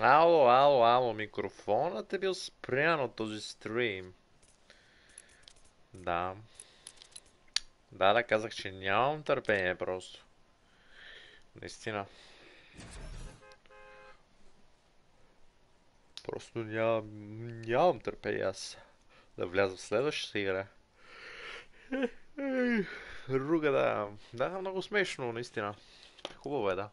Ало, ало, ало, микрофонът е бил спрян от този стрим. Да. Да, да, казах, че нямам търпение просто. Наистина. Просто нямам, нямам търпение аз да вляза в следващата игра. Руга, да. Да, много смешно, наистина. Хубаво е, да.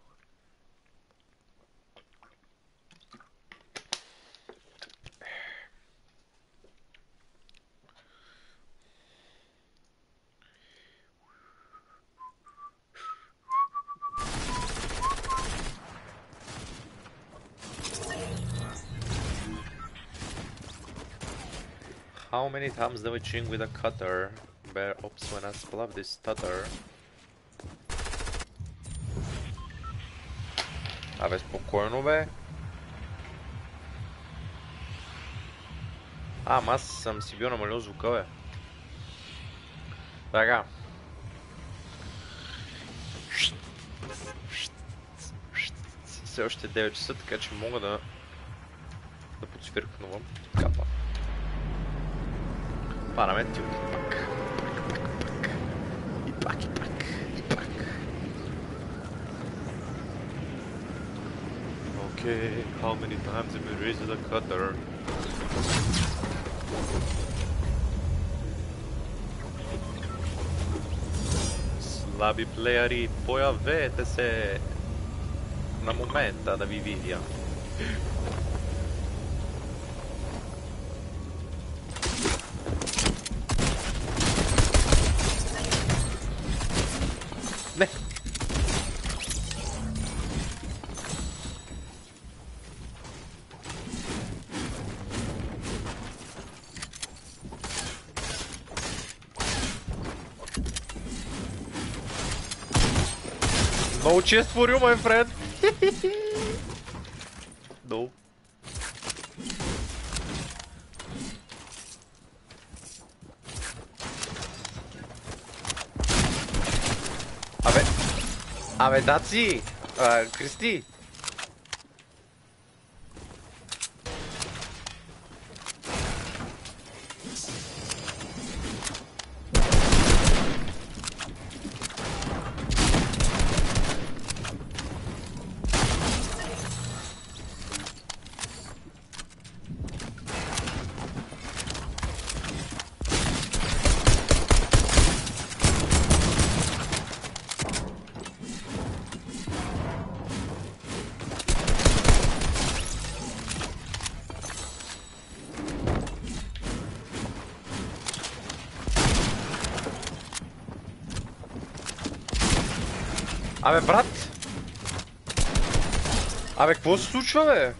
How many times do we ching with a cutter? Bear ops when I love this stutter. Абе, спокойно бе. А, аз съм си бил намалил звука, бе. Така. Все още 9 часа, така че мога да да подсвиркнувам. Капа. Okay, how many times have we raised the cutter? Slabi playeri, pojavete se! Una momenta da vivia. No chest for you, my friend. no. Абе, абе, даци, а, брат! Абе, какво се случва, бе?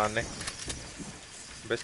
А, не. Без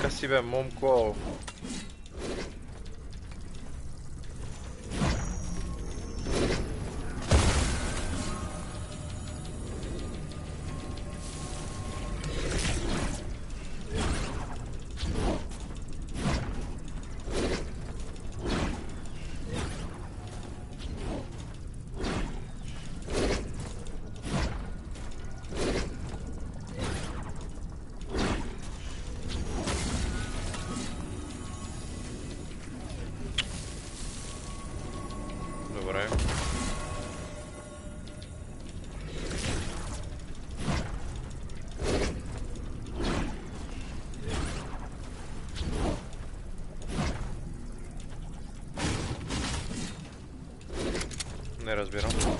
такива. Дека Не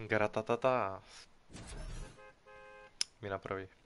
Грататата. Ми направи. Как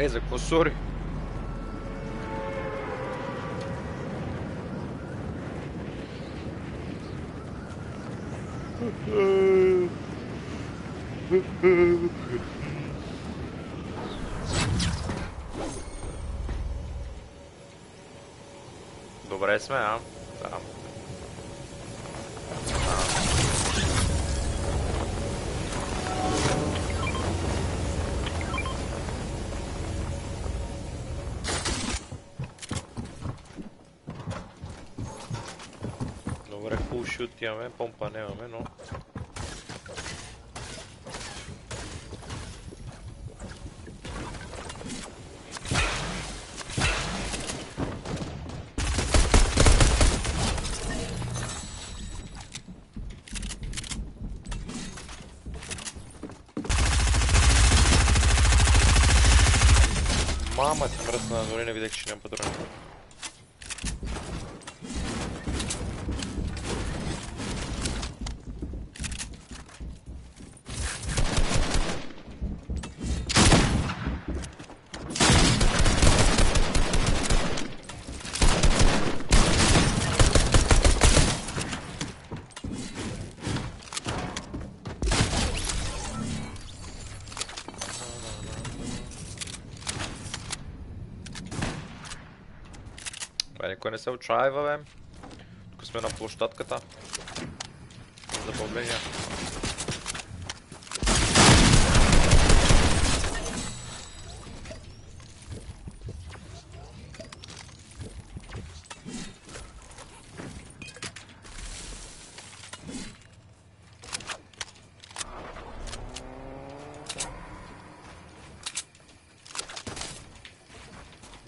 Е, Efectivamente, para un paneo menos. Мама, це просто на дворі не відекшення потрапляє. Никой не се отчаива, бе. Тук сме на площадката. Забавления.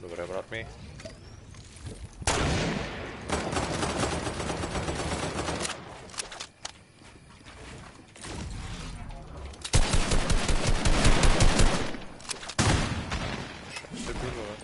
Добре, брат ми. Ще било, бе.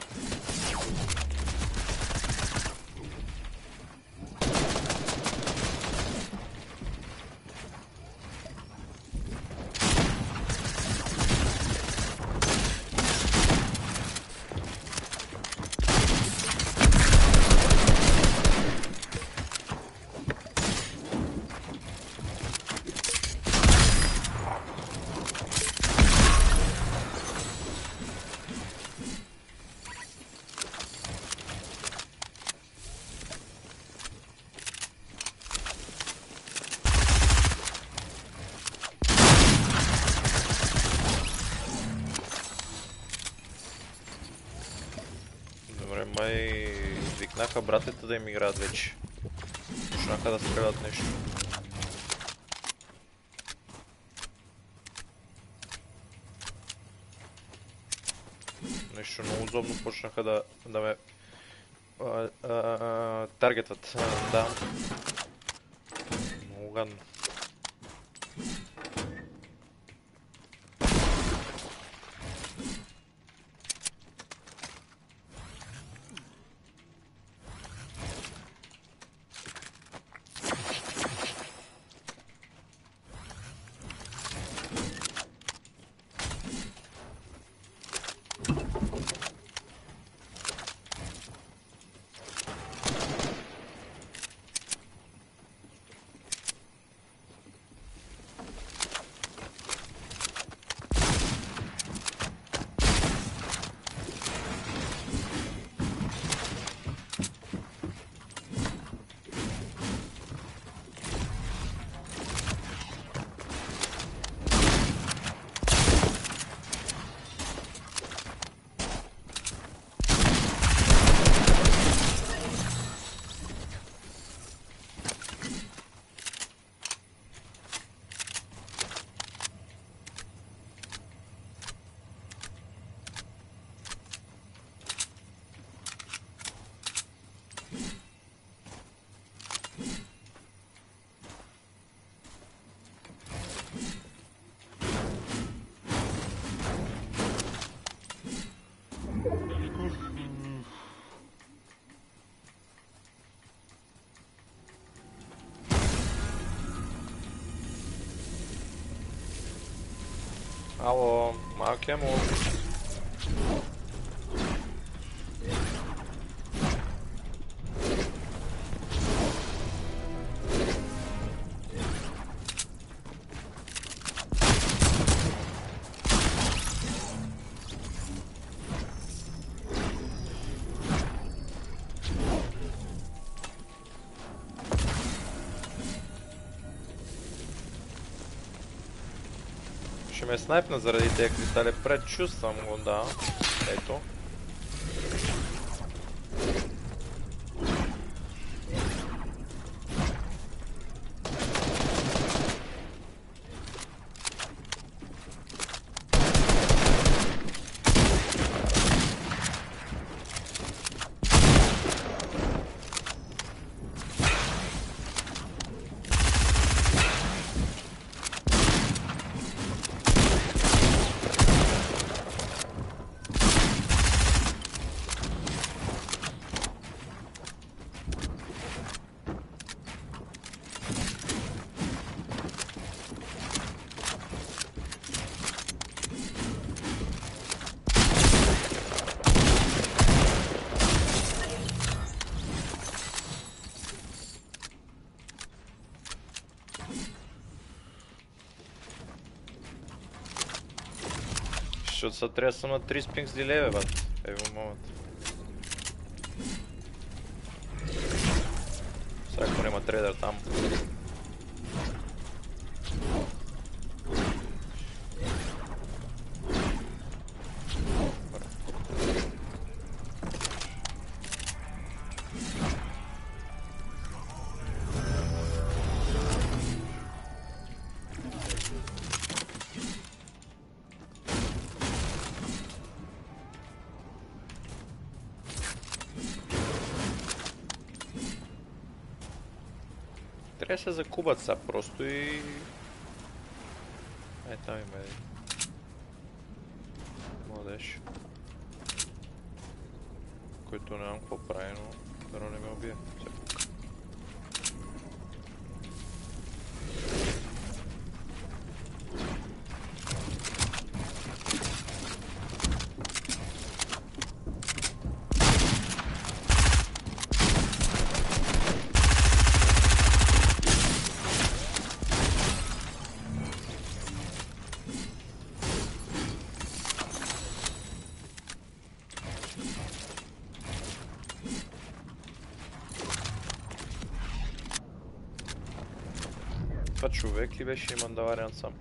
Добре, май викнаха братята да им играят вече. Почнаха да стрелят нещо. Нещо много удобно почнаха да, да ме а, а, а, таргетват. А, да. Много гадно. Ало, малкия му. Ще ме снайпна заради тези кристали. Предчувствам го, да. Ето. Сега трябва да съм на 3 спинг с дилей, бе, бат. Ево момент. Трябва се закубат са просто и... Е, там има един. Младеж. Който не знам какво прави, но дано не ме убие. Човек ли беше и мандалариан сам?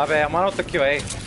Абе, ама но такива, ей. Явно не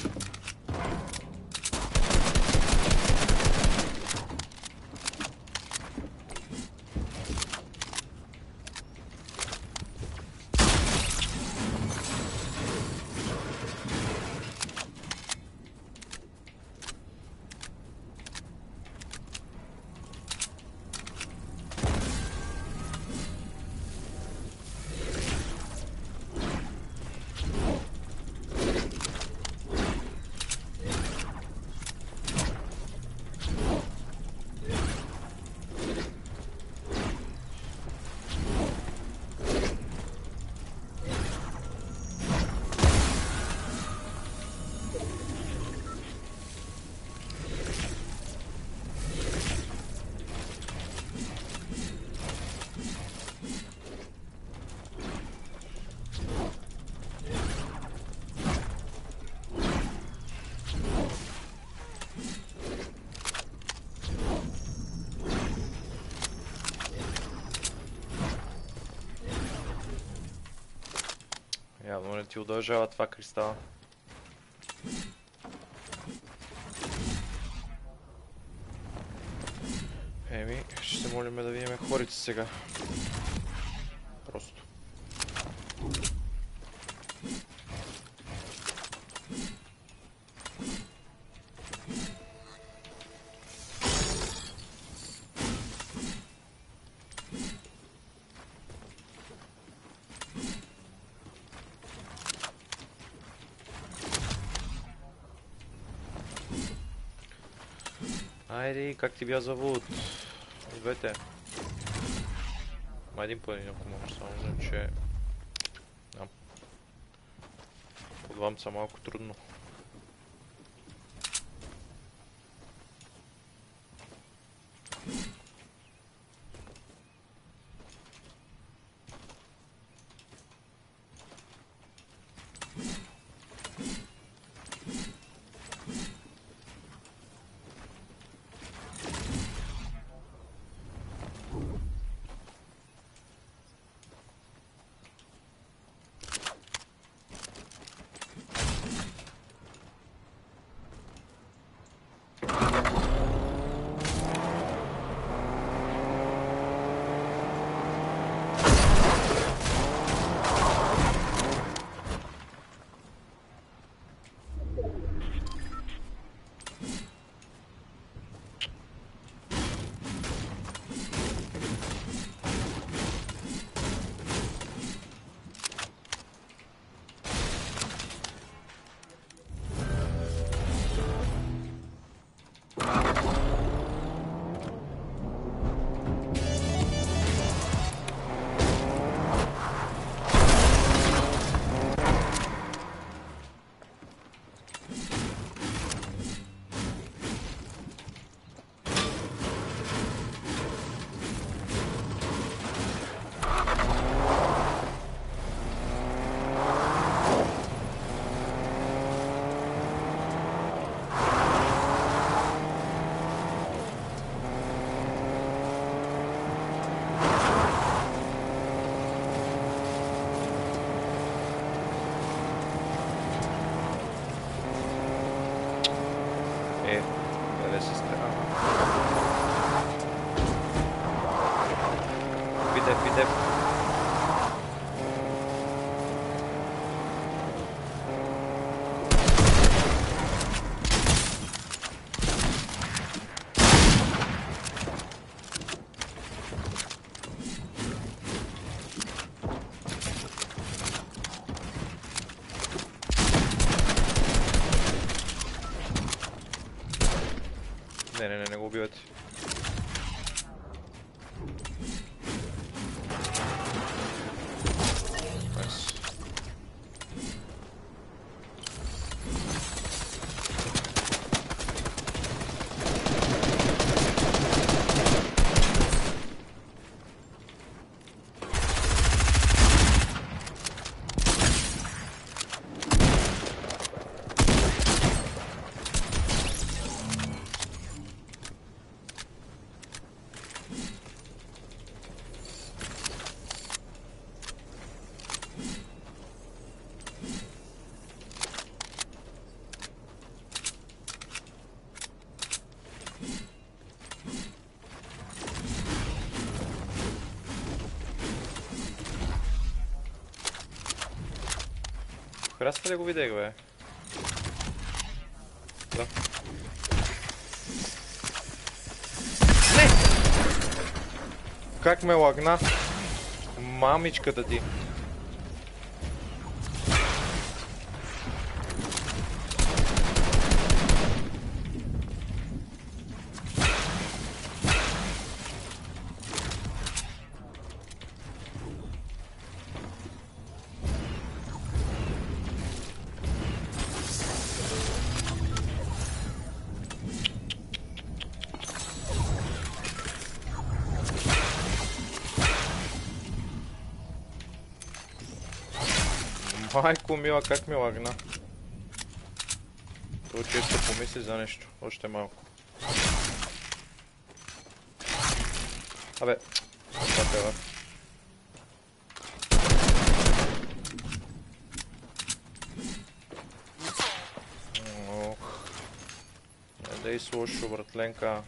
ти удължава това кристала. Еми, ще се молим да видим хорите сега. Айде, как тебя зовут? Двете. Ма един планин, ако можеш, само иначе... Да. По двамца малко трудно. Храста ли го видех, бе? Да. Не! Как ме лагна? Мамичката ти. Майко мила, как ми лагна? То често помисли за нещо. Още малко. Абе, това. Ох. Не дей слушо, братленка.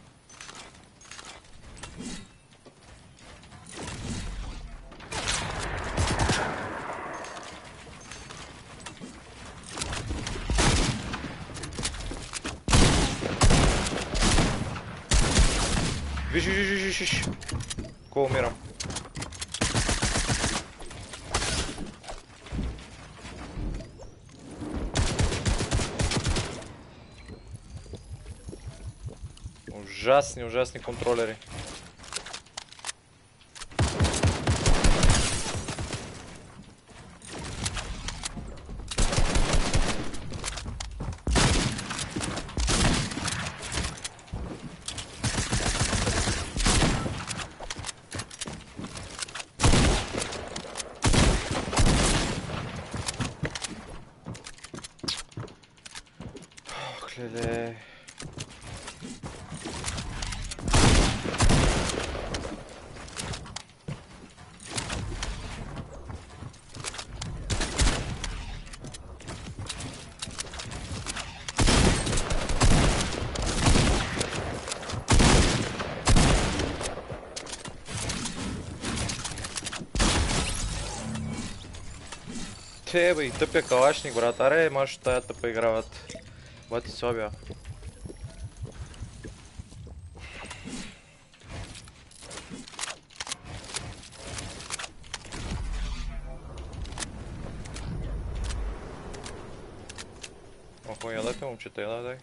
Ужасные, ужасные контроллеры. Те, бе, и тъпя калашник, брат. Аре, маш тая тъпа играват. Бати собя. Охо, ядете, момчета, ядете.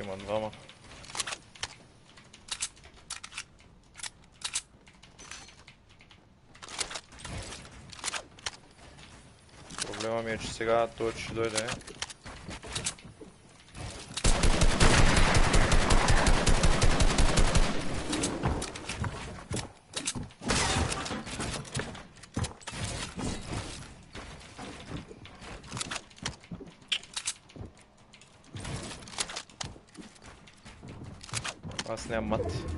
Има двама. Ми е, сега той ще дойде. Аз нямам мат.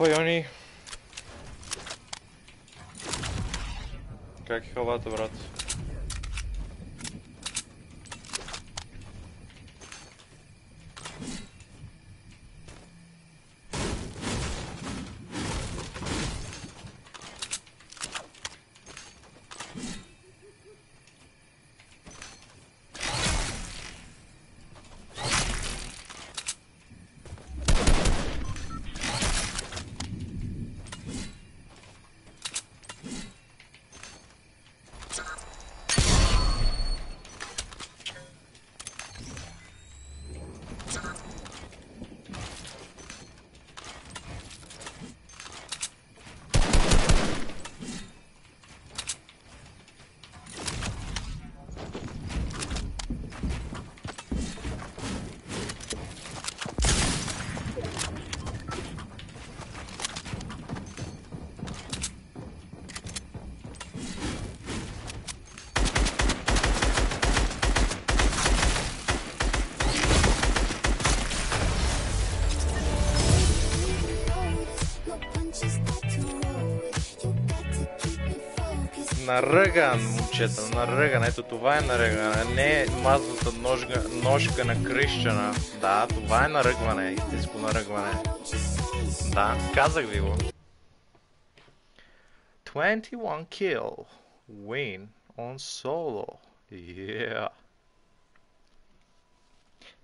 Опа, Йони. Как е халата, брат? Наръган, момчета, наръган. Ето това е наръган, а не мазната ножка, ножка на кръщана. Да, това е наръгване, истинско наръгване. Да, казах ви го. 21 kill. Win on solo. Yeah.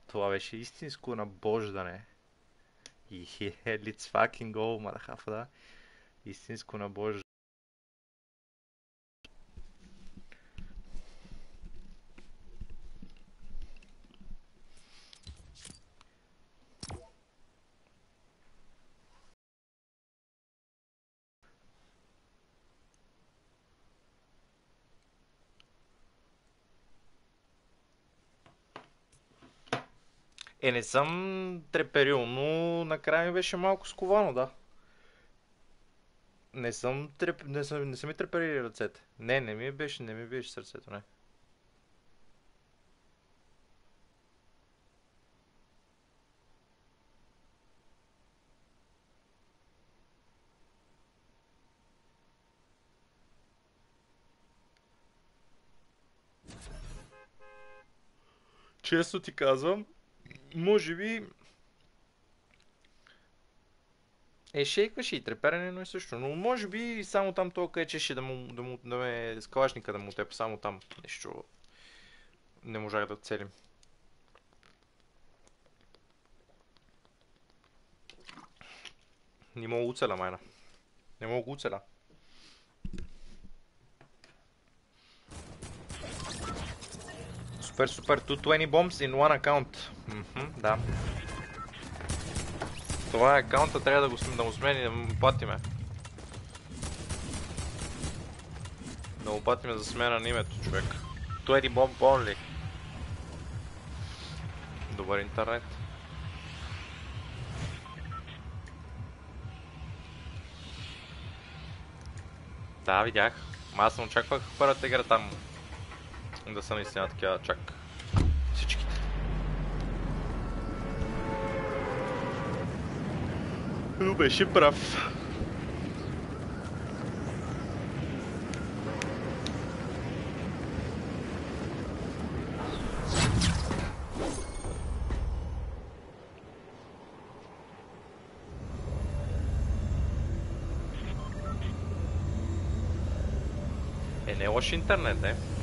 Това беше истинско набождане. Yeah, let's fucking go, да. Истинско набождане. Е, не съм треперил, но накрая ми беше малко сковано, да. Не съм, треп... не съм, не съм ми треперили ръцете. Не, не ми беше, не ми беше сърцето, не. Често ти казвам, може би... Е, шейкваше и треперене, но и също. Но може би само там то качеше да му, да му да ме с да му тепа, само там нещо не можах да целим. Не мога оцеля, майна. Не мога оцеля. Супер, супер. 220 bombs in one account. Мхм, да. Това е акаунта, трябва да го, да смени, да му платиме. Да му платиме за смена на името, човек. 20 bomb only. Добър интернет. Да, видях. Аз съм очаквах първата игра там да са наистина такива чак всичките. Но беше прав. Е, не е не?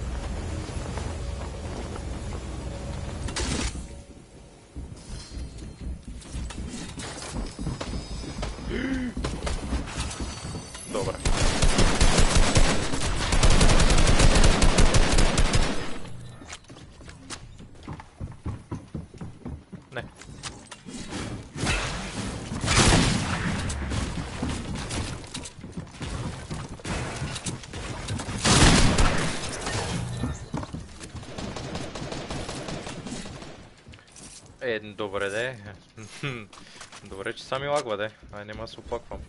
sam i ovako, daj, aj nema se upakvam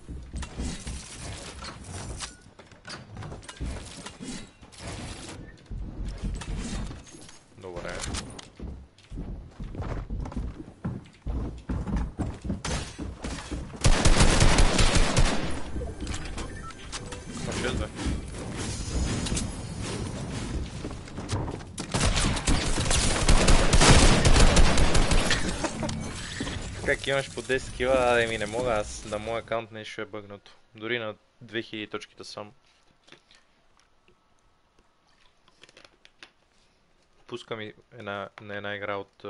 10 кила, а да ми не мога, аз на моя акаунт нещо е бъгнато. Дори на 2000 точките съм. Пуска ми една, на една игра от...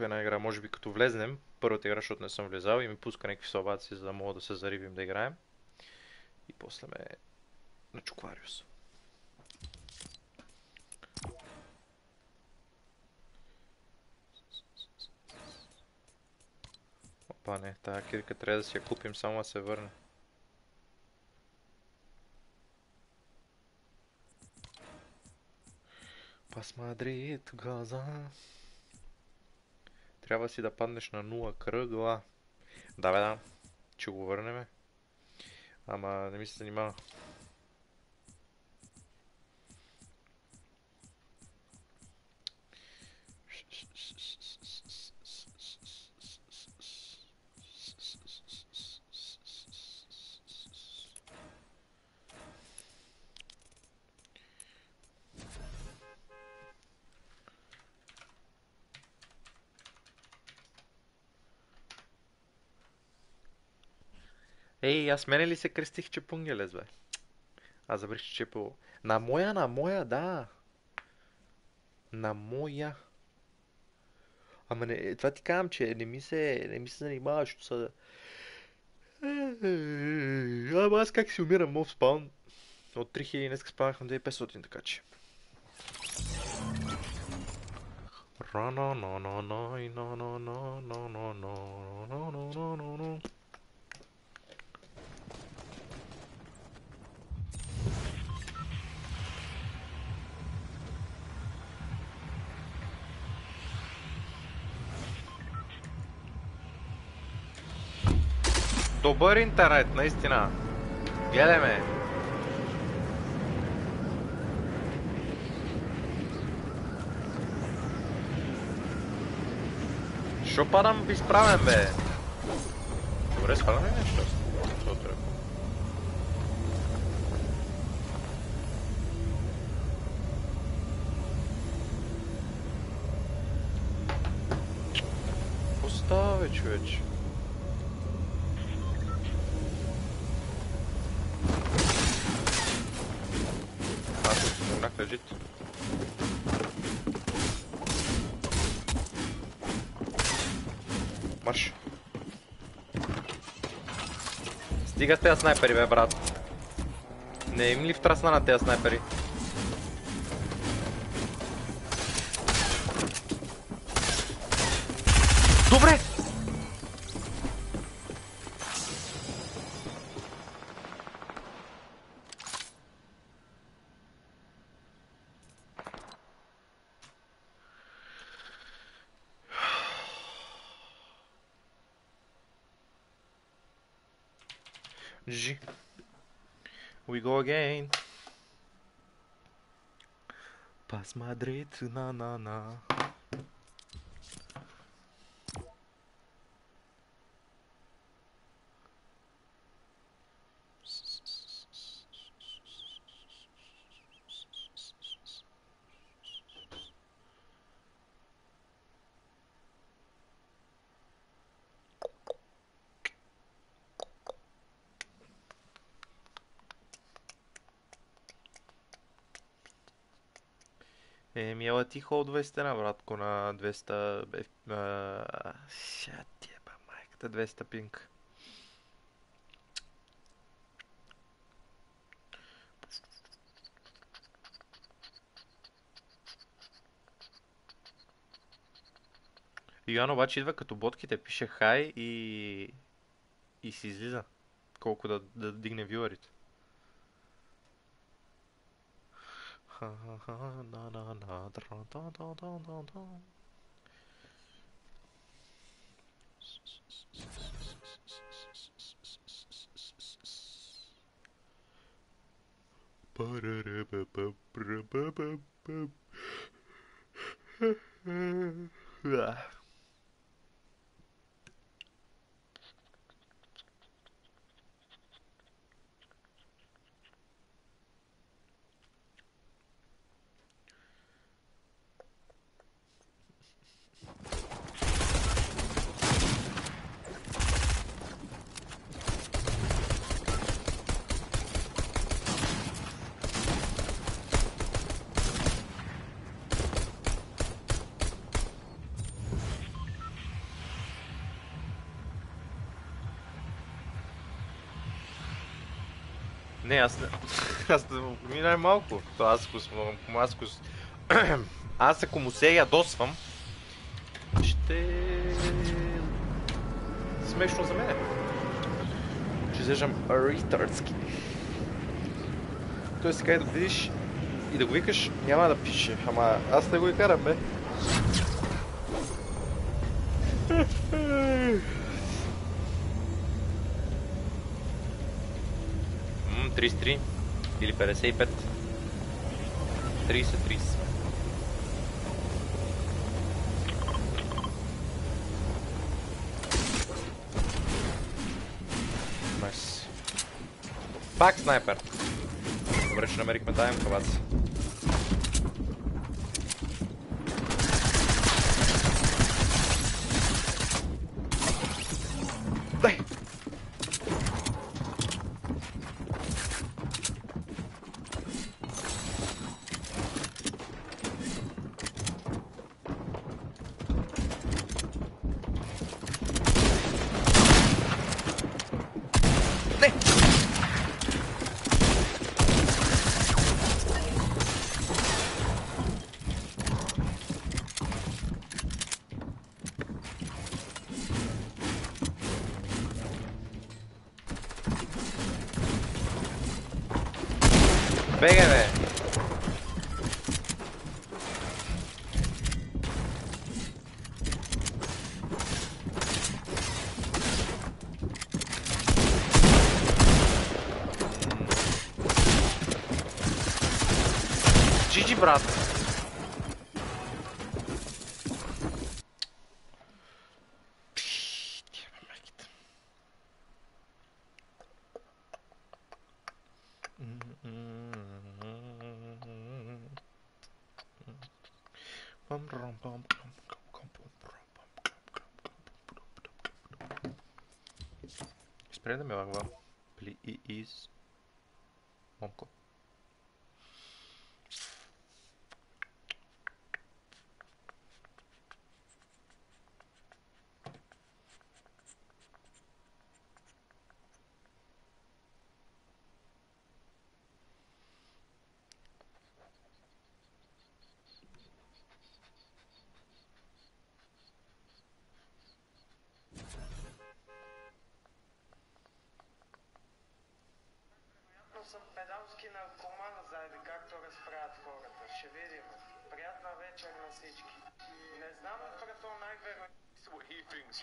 Една игра, може би като влезнем, първата игра, защото не съм влезал и ми пуска някакви слабаци, за да мога да се заривим да играем. И после ме на Чуквариус. Опа, не, тая кирка трябва да си я купим, само да се върне. Посмотри глаза. Трябва си да паднеш на 0 кръгла. Да, бе, да. Че го върнеме. Ама не ми се занимава. Ей, аз мене ли се крестих Чепунгелес, бе? Аз забрих, че Чепо... На моя, на моя, да. На моя. Ама не, това ти казвам, че не ми се, не ми се занимава, защото са... Ама аз как си умирам мов спаун? От 3000 днес спавах на 2500, така че. Рано, Добър интернет, наистина. Гледай ме. Що падам изправен, бе? Добре, сваляме ли нещо? Бе, човече? Стига с тези снайпери, бе, брат. Не им ли втрасна на тези снайпери? Добре! G. We go again. Пас Мадрид, на на на. Еми, ела ти хол 200 на братко на 200... Бе, а, Ша ти е, ба, майката 200 пинг. Йоан обаче идва като ботките, пише хай и... и си излиза. Колко да, да дигне вюарите. Ха ха ха на на на дра да да да да да. Парарапапапрапапапап. Ah. Не, аз Аз не... Ми най-малко. То аз ако см... Аз ако... Аз ако му се ядосвам, ще... Смешно за мене. Ще изглеждам ретардски. Той сега и да видиш и да го викаш, няма да пише. Ама аз не го и карам, бе. М, 33 или 55. 30, 30 сме. Найс. Пак снайпер. Добре, че намерихме тайм каваци.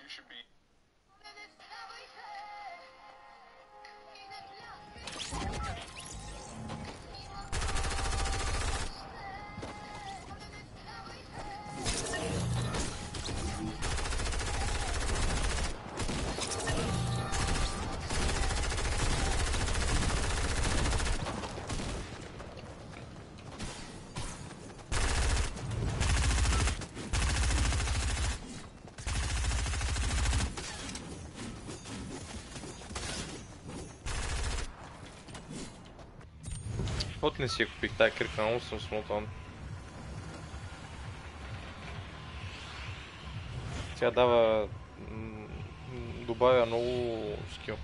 You should be. Вот не си я купих тази кирка, много съм смотан. Тя дава... добавя много скил.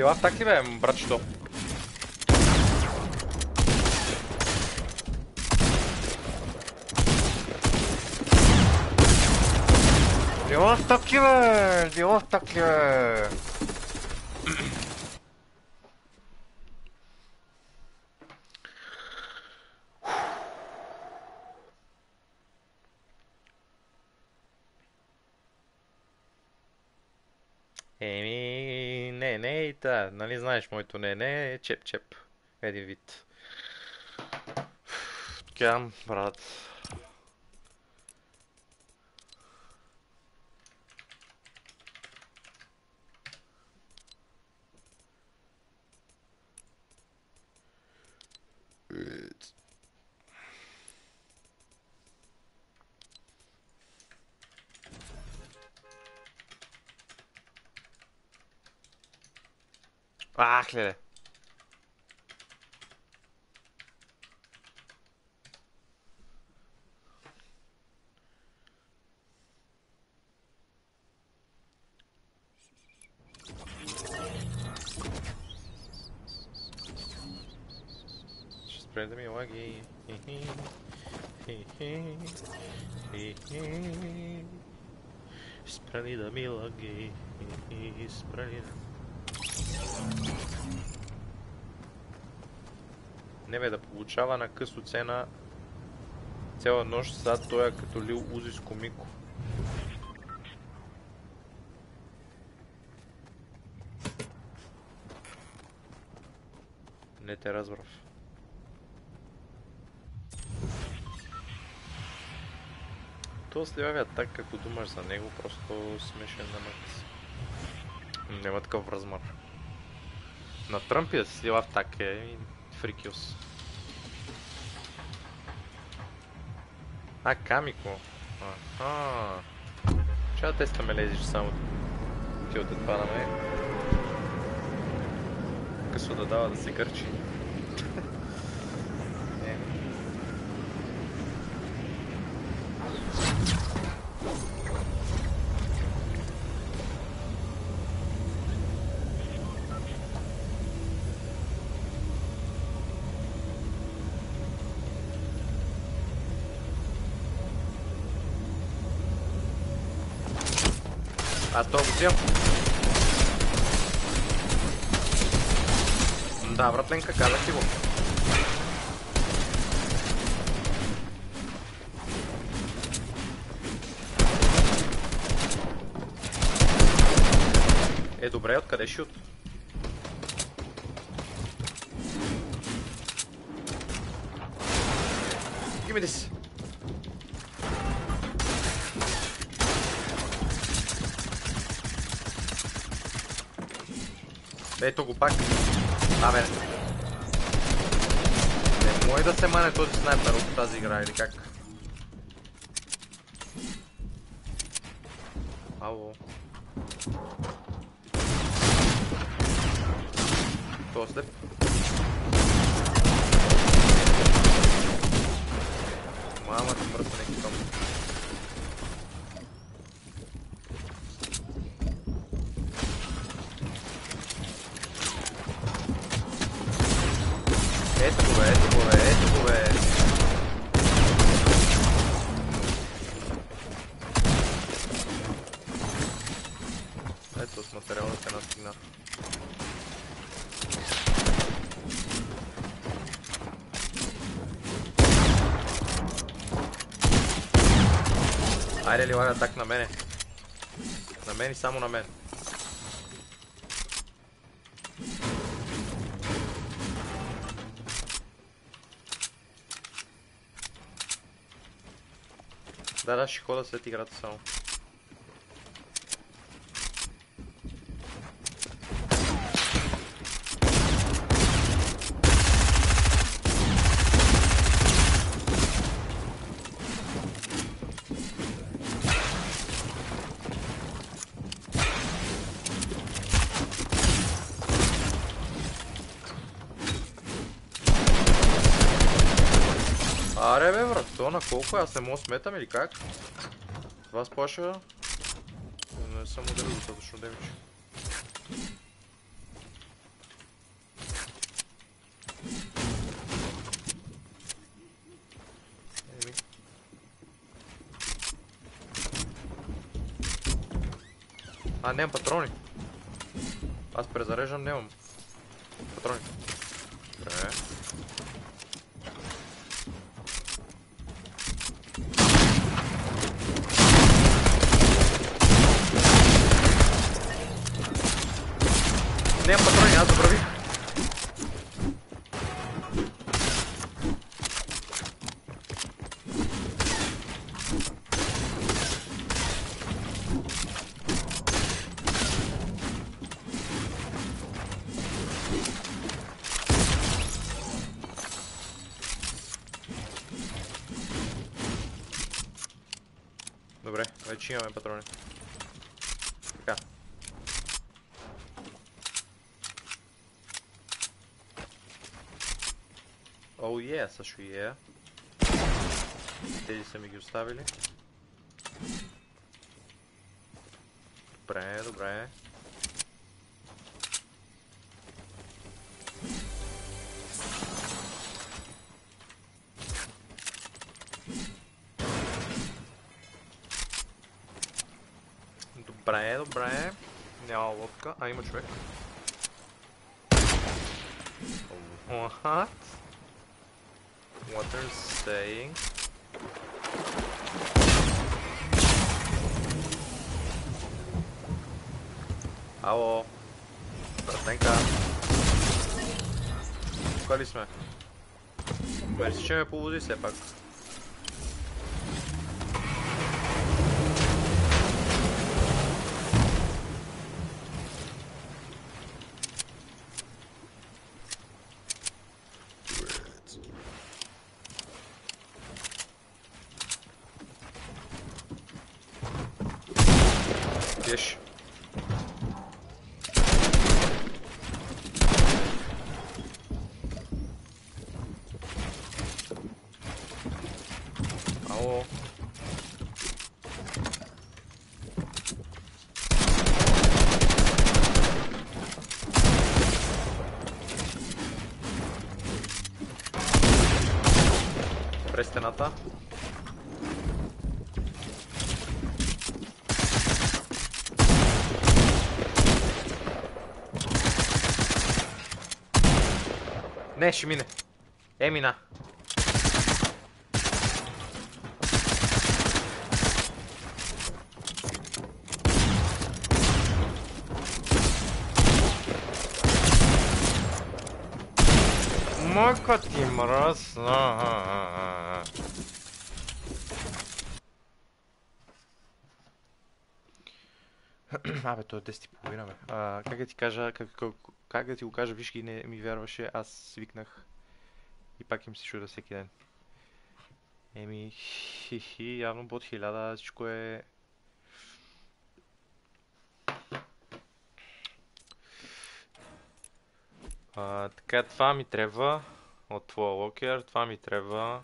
Лила в так ли бе, братчето? Лила в так ли бе? Лила в так ли бе? Еми, та, нали знаеш моето не, не е чеп-чеп. Един вид. Така, брат. Ах, леле. Ще спре да ми лаги. Хи-хи. Хи-хи. Хи-хи. Спрани да ми лаги. Хи-хи. Спрани да Не бе, да получава на късо цена цяла нощ зад той е като лил узи с комико. Не те разбрав. То сливавия так, ако думаш за него, просто смешен на мък. Няма такъв размар. На Тръмп и да се фрикюс. А, Камико. Аха. Ще да тестваме лезиш само ти от мен. Късо да дава да се гърчи. Е. Взимам. Да, братленка, казах ти го. Е, добре, откъде шут? Ето го пак. Абе. Не може да се мане този снайпер от тази игра или как? Ало. Той е слеп. Мама ти мръсна neki там. Ето го бе, ето го бе, ето го бе. Ето с материалната една стигна. Айде ли лага атак на мене? На мен и само на мен. Да, да, ще хода след играта само. Аре бе брат, то на колко? Аз не мога сметам или как? Това сплаша... Не съм ударил достатъчно демидж. Еми. А, нямам патрони. Аз презареждам, нямам. Патрони. Добре. Нямам патрони, аз забравих. Добре, вече имаме патрони. Така. И е. Тези са ми ги оставили. Добре, добре. Добре, добре. Няма лодка. А, има човек. What? What they're saying? Ало. Братенка. Тука ли сме? Мерси, че ме поводи все пак. пиеш? Ало. През стената. Не, ще мине. Е, мина. Майка ти мраз. А, а. Абе, той е 10 и половина, бе. Как да ти кажа, как, как, как да ти го кажа, виж ги не ми вярваше, аз свикнах. И пак им се чуда всеки ден. Еми, хи-хи, явно под хиляда, всичко е... А, така, това ми трябва от твоя локер, това ми трябва.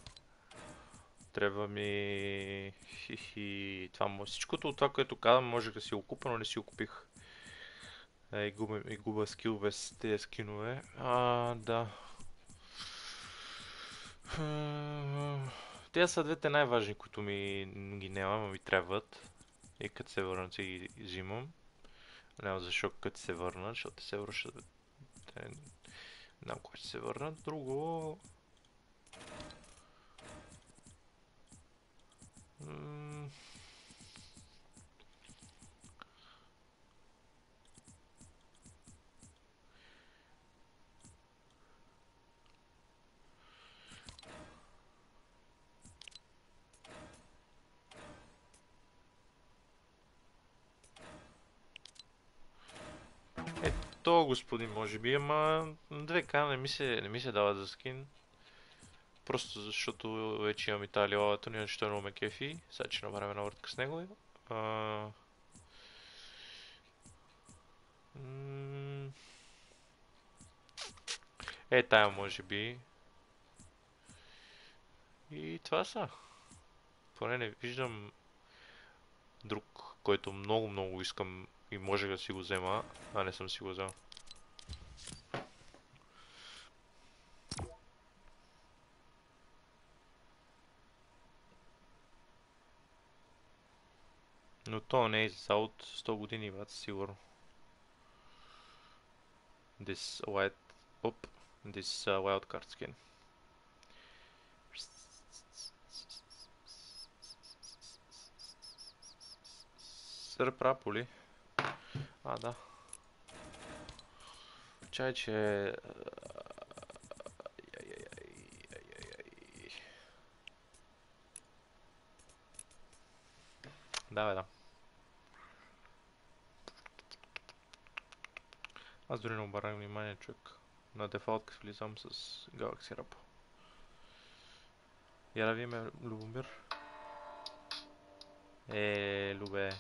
Трябва ми... Хи-хи... Това. Всичкото от това, което казвам, можех да си го купа, но не си го купих. Е, и губа, и губа скил без тези скинове. А, да. Те са двете най-важни, които ми ги нямам, а ми трябват. И като се върнат си ги взимам. Няма защо като се върнат, защото се връщат. Те... Не знам кога ще се върнат. Друго... М, То господин може би, ама 2К не ми се, не ми се дава за скин. Просто защото вече имам Италия лавата, иначе той много кефи. Сега ще направим една въртка с него. А... Е, тая може би. И това са. Поне не виждам друг, който много много искам и може да си го взема, а не съм си го взел. Но то не е за от 100 години, брат, сигурно. This white... Оп. This uh, wild card skin. Сър праполи. А, да. Чай, че... Да, бе, да. Аз дори не обърнах внимание, човек. На дефолт като влизам с Galaxy Rap. Я да видим Любомир. Е, Любе.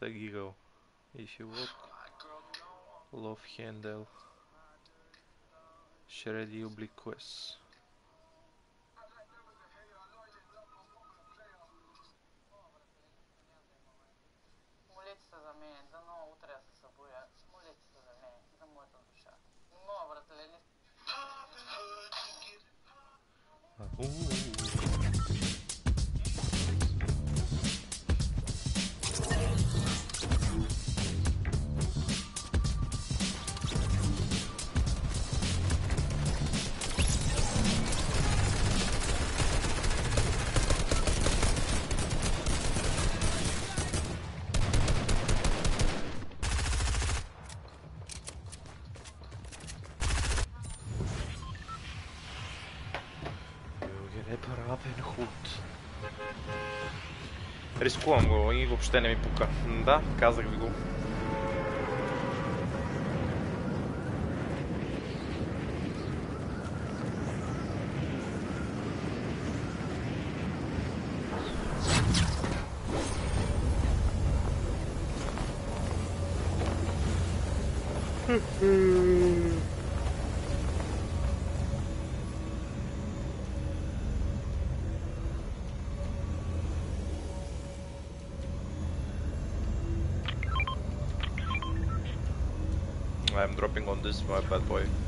the gigo, if you would. Love Handel. Shreddy Obliquus. Uh. Рискувам го и въобще не ми пука. Да, казах ви го. Dropping on this, my bad boy.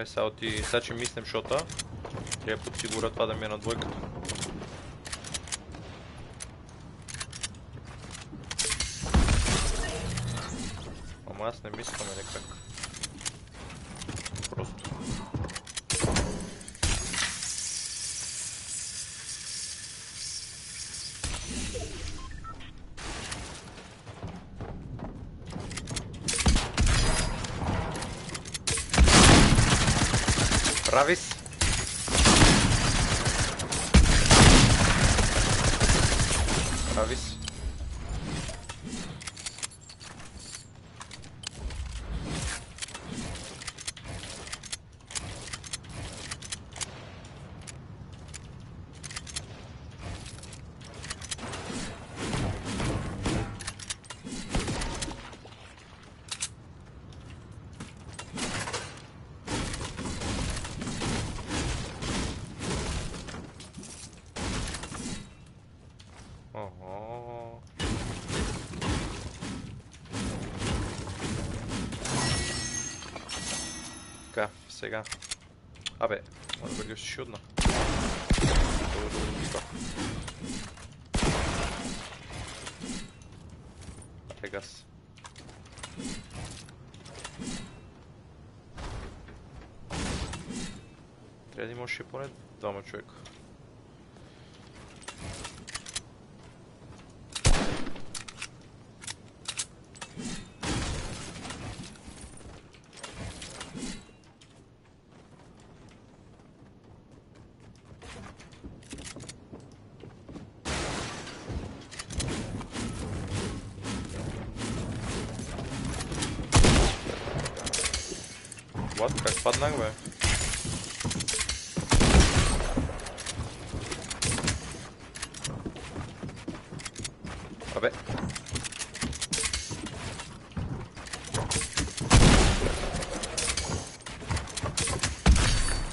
Чай, сега оти... Сега че мислим шота. Трябва да подсигуря това да ми е на двойката. Ама аз не мислям или как. Просто. Правис. Правис. Ого. Така, сега. Абе, може да бъде така. Аре газ. Трябва да имаше поне двама човека. What? Как паднах, бе? Абе.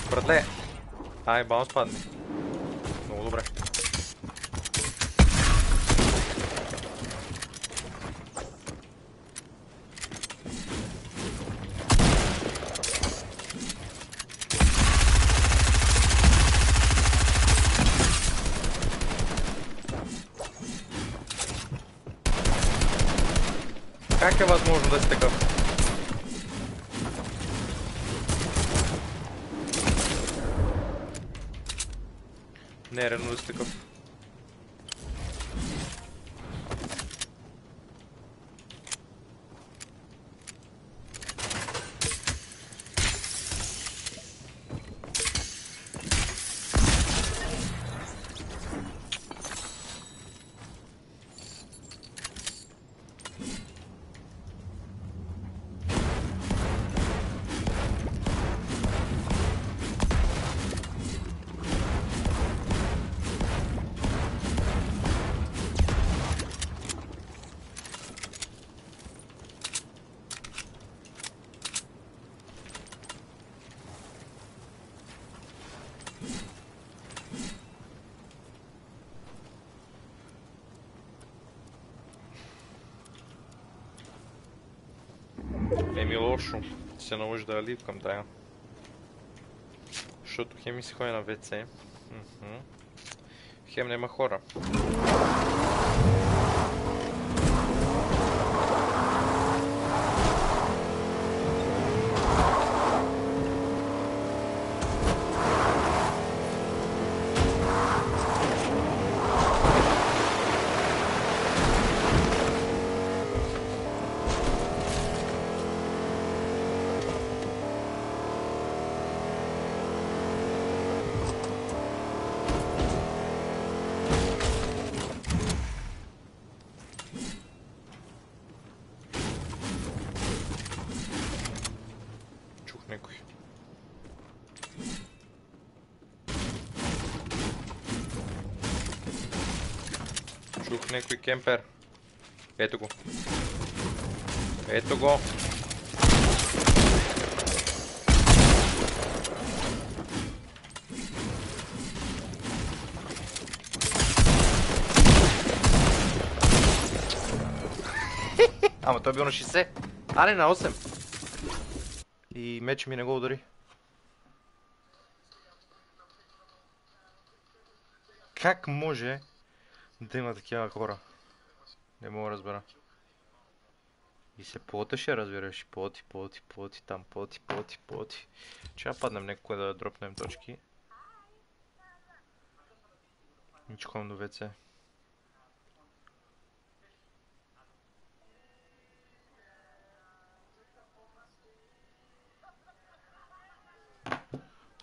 Братле! Ай, Milošu, se nauči, da lipkam dajo. Što tukaj mi shodja na WC? Mhm. Uh -huh. Hem nema hora. Чух некой кемпер. Ето го. Ето го. Ама той е бил на 60. А на 8. И меч ми не го удари. Как може да има такива хора? Не мога да разбера. И се плотеше, разбираш, поти, поти, поти, там, поти, поти, поти. Че паднем някой да дропнем точки. Ничком до ВЦ.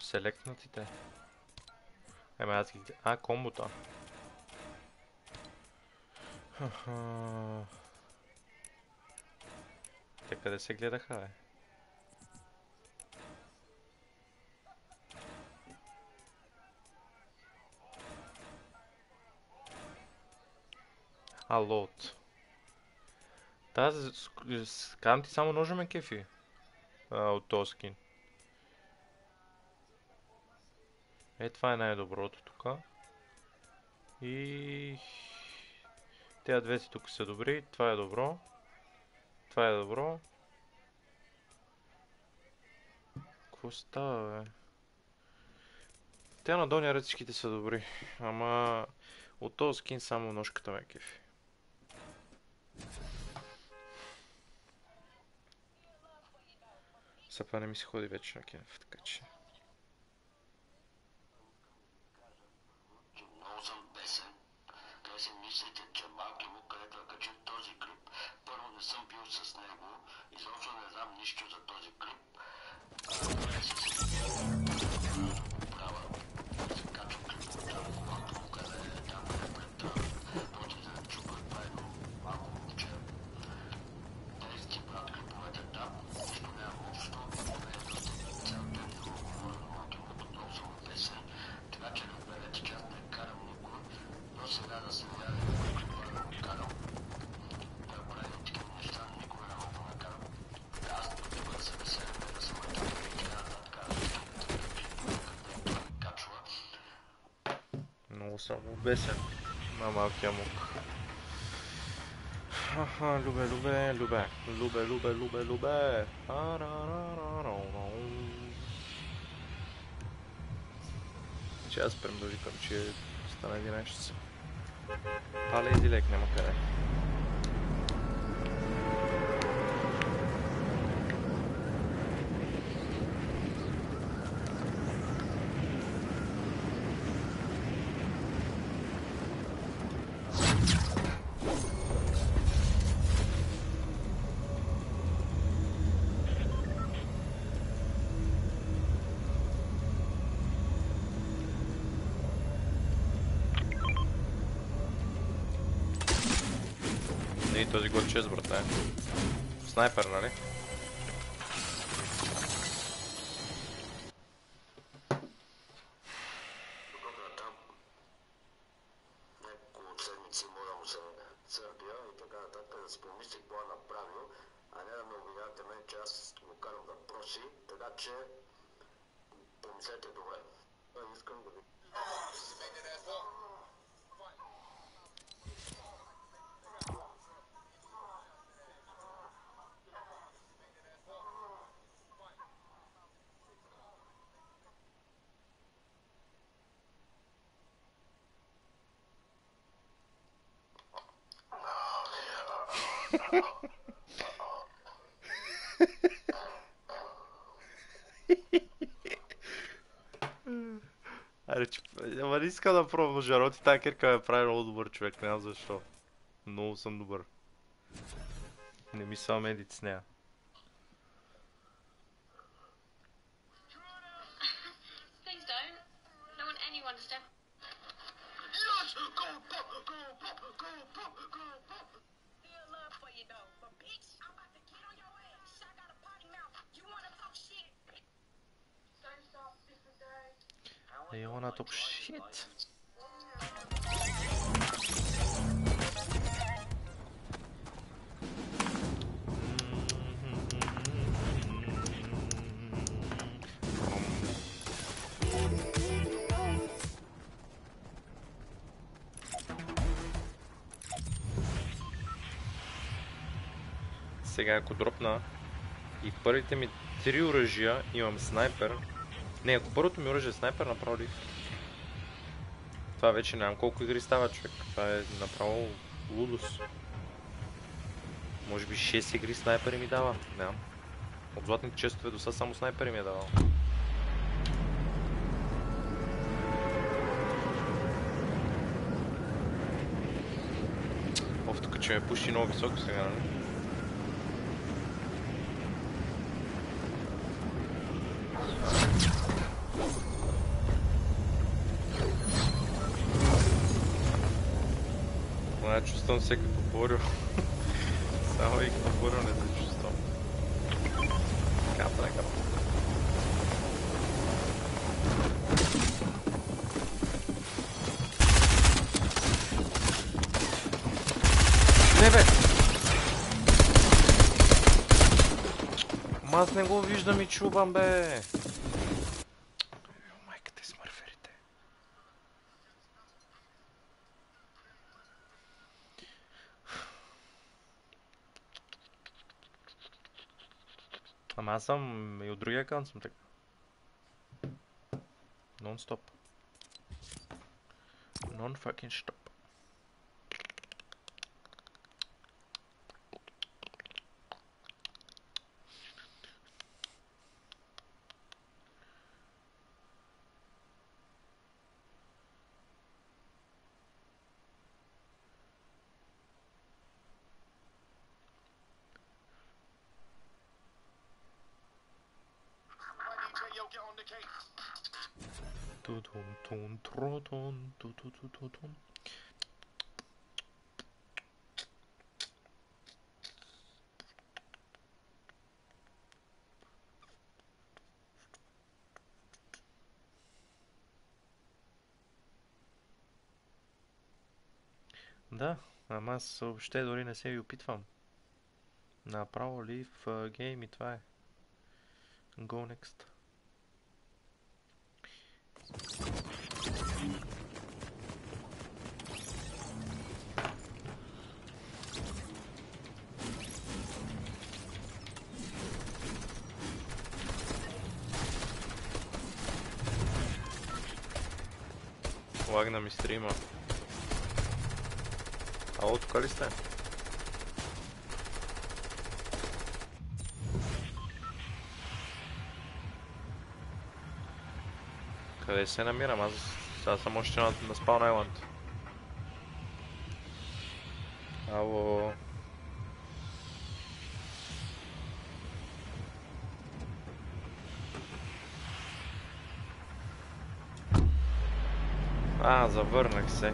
Селектнатите. Еме аз ги... А, комбота. Хаха. Те къде се гледаха, бе? А. Тази... Казвам ти само ножа ме кефи. От този скин. Е, това е най-доброто тук. И... Тези двете тук са добри. Това е добро. Това е добро. Какво става, бе? Те на долния ред са добри. Ама... От този скин само ножката ме кефи. Сапа не ми се ходи вече на кенф, така че много съм бесен. Къде си мислите, че малки му, където е качил този клип, първо не съм бил с него, изобщо не знам нищо за този клип. А, къде си си права, се качва клип от там, колата му, къде е там, къде е пред там, почва да чупа, това е едно малко момче. Тези ти брат клиповете там, нищо няма общо, не е доста цял ден да го говоря на малки му, много съм бесен. Така че разберете, че аз не карам никой, но сега да се вяда никога да го карам. Да правим такива неща, никога не мога да накарам. Аз тук да се веселя, да се мъча, и така нататък, аз той качва. Много съм обесен на малкия мук. Аха, любе, любе, любе, любе, любе, любе, любе. Арарарарарау. Че аз спрем да викам, че стана 11 часа. Пале и дилек, няма къде. И този год 6, брате. Снайпер, нали? Тук натам няколко седмици мога да му се сърбия и така нататък да си помисли какво е направил, а не да ме обвинявате мен, че аз го карам да проси, така че помислете добре. А, Искам да ви Аре, че... Ама не иска да пробвам жароти, тази кирка ме прави много добър човек, не знам защо. Много съм добър. Не ми са медици с нея. Talk shit. Сега ако дропна и първите ми три оръжия имам снайпер, не, ако първото ми оръжие е снайпер, направо? Това вече нямам колко игри става човек. Това е направо лудост. Може би 6 игри снайпери ми дава. Нямам. От златните честове до сега само снайпери ми е давал. Оф, тук че ме пуши много високо сега, нали? Ма, чувствам се като Борио. Само и като Борио не се чувствам. Капа, капа. Не бе! Ма аз не го виждам и чувам бе! Майката е смърферите. Ама аз съм и от другия акаунт съм така. Нон-стоп. Non-fucking тун, тру-тун, ту-ту-ту-ту-тун. Да, ама аз въобще дори не се и опитвам. Направо ли в гейм и това е. Go next. Лагна ми стрима. Ало, тук ли сте? Къде се намирам? Аз сега съм още на, на Spawn Island. Ало. А, завърнах се.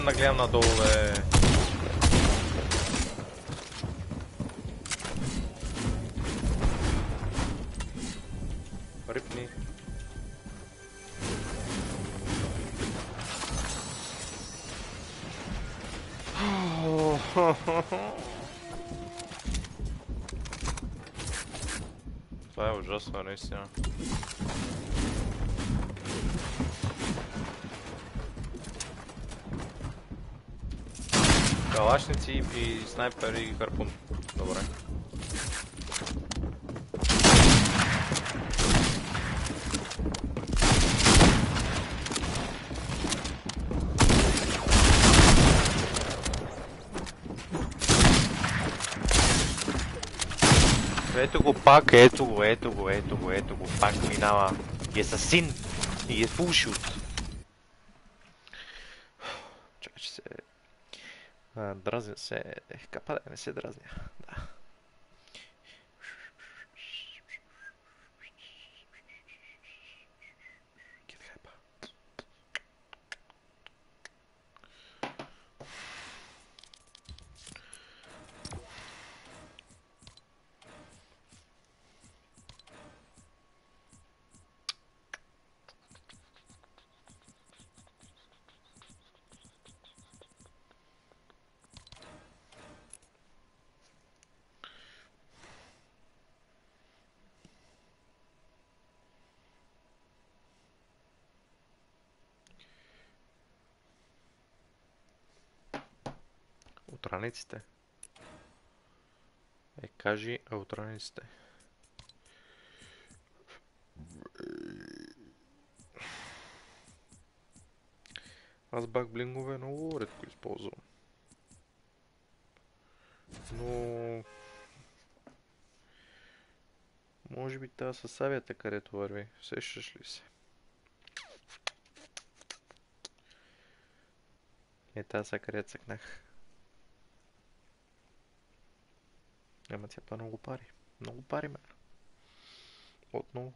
Трябва да се Калашници и снайпер и харпун. Добре. Ето го пак, ето го, ето го, ето го, ето го, пак минава. И е със син. И е фулшут. Чакай, че се... А, дразня се... Ех, капа От раниците. Е, кажи от раниците. Аз бак блингове много редко използвам. Но... Може би тази с авията, където върви. Сещаш ли се? Е, тази където цъкнах. Ема тя па много пари. Много пари, ме. Отново.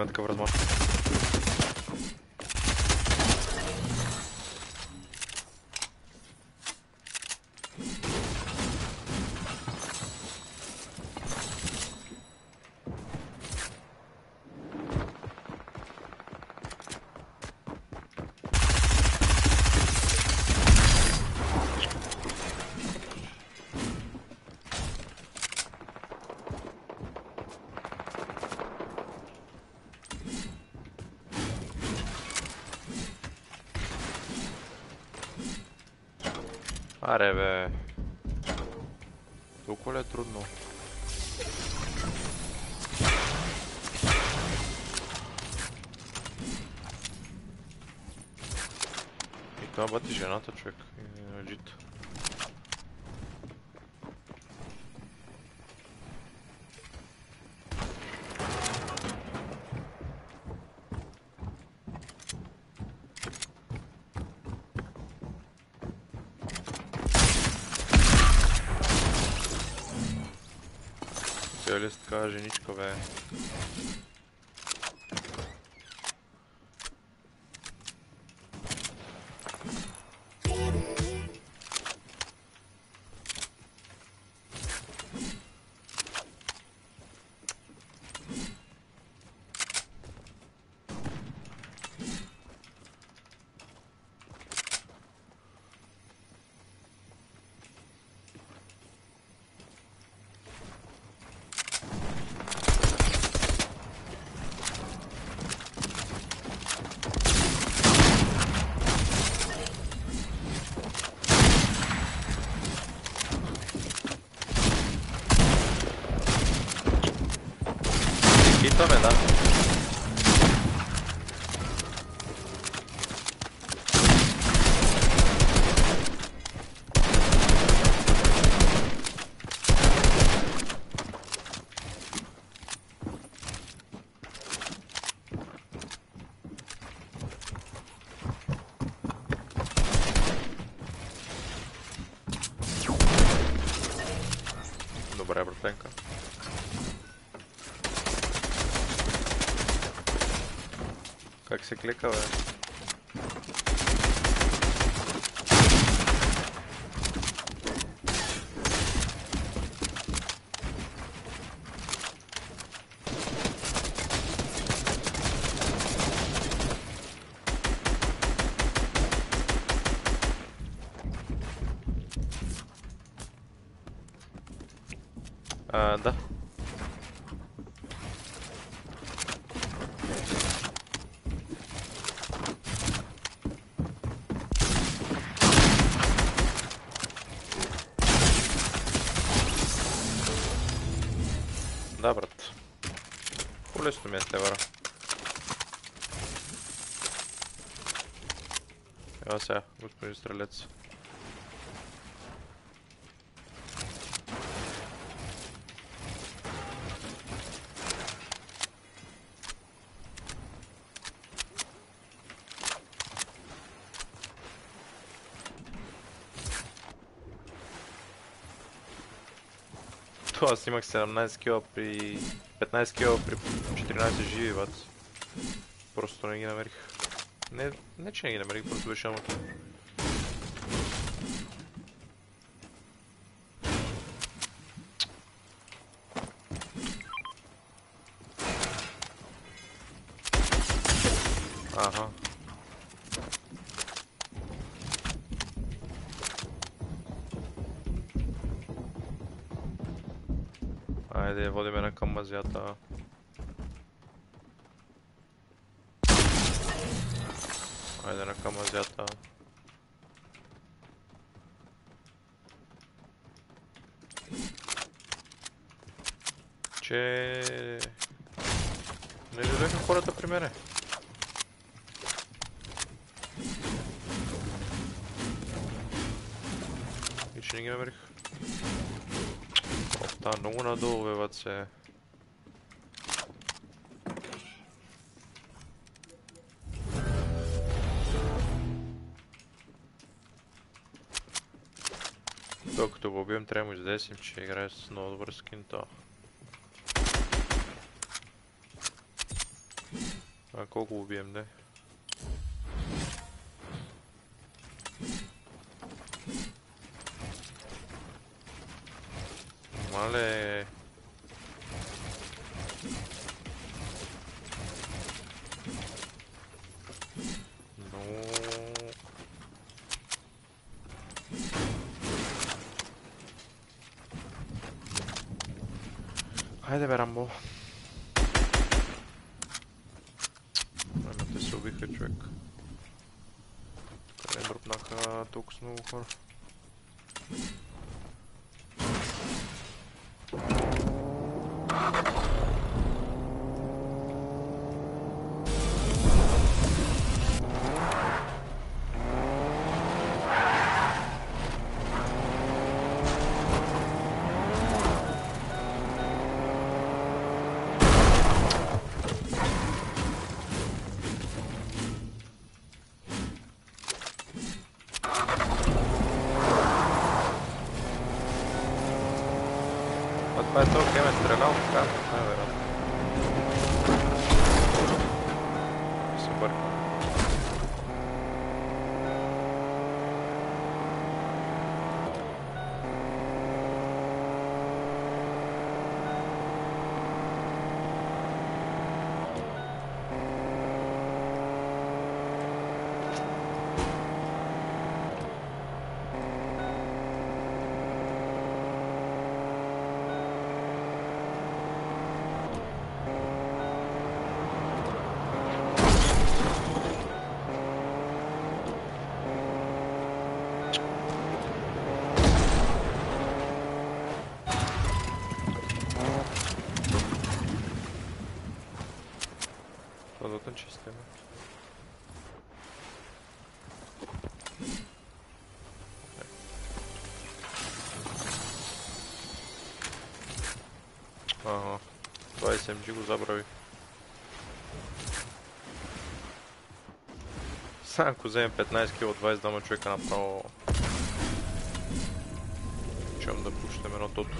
Няма такава Аре бе. Толкова ли е трудно? И това бати жената човек. velho. Женичка бе? Добре, братенка. Как се клика, бе? А, да. Да, брат. По-лесно ми е с левара. Ева господин стрелец. Аз имах 17 кила при... 15 кила при 14 живи, бат. Просто не ги намерих. Не, не че не ги намерих, просто беше амото. Аха. Ajde, водиме на към мазята. Ajde на към мазята. Че... Не дойдоха хората при мене. И че не ги намерих. Опта, много баце. Докато го убием, трябва да издесим, че играе с много добър скин, то. А колко убием, де? Ага. Това SMG го забрави. Сега ако вземем 15 кг от 22 човека направо... Чувам да пущам едно тото.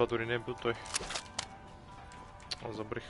Това дори не е бил той. Забрих.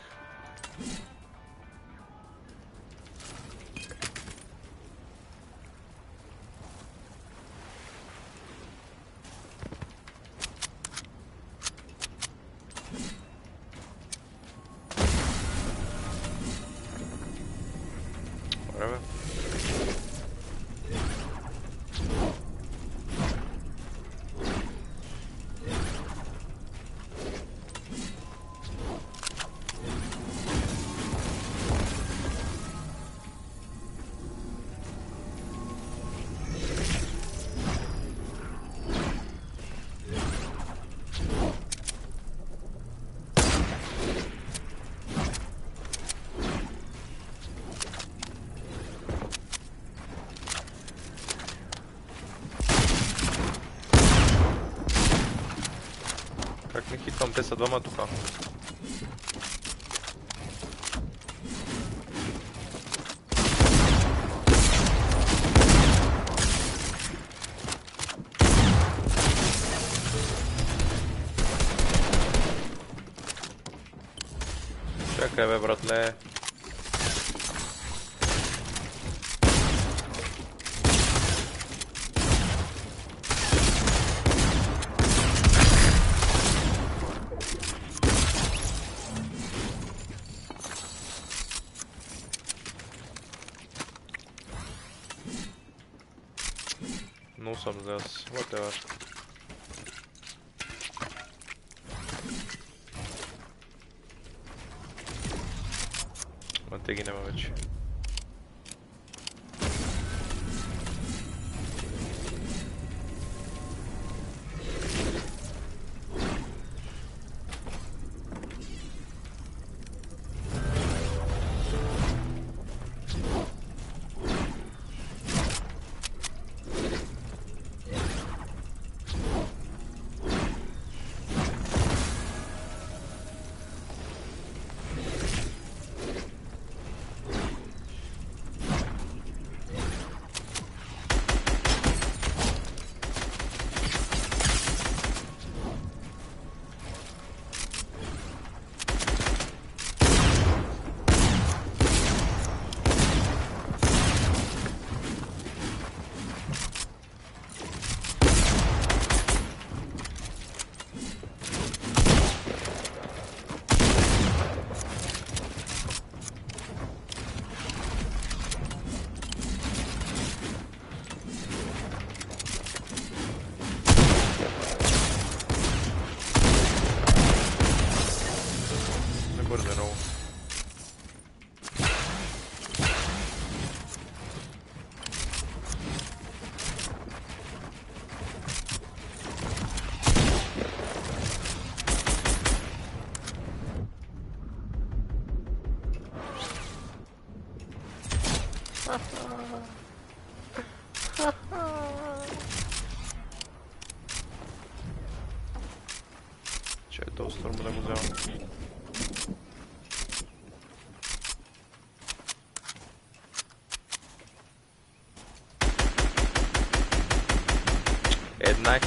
Са двама тука. Чакай бе, братле. No съм за аз. Whatever.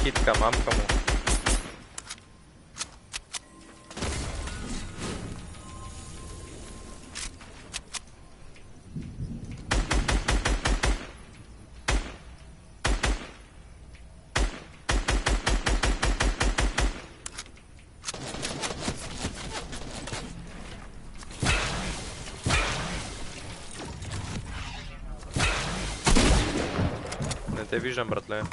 Китка, мам кому. Я вижу, братле.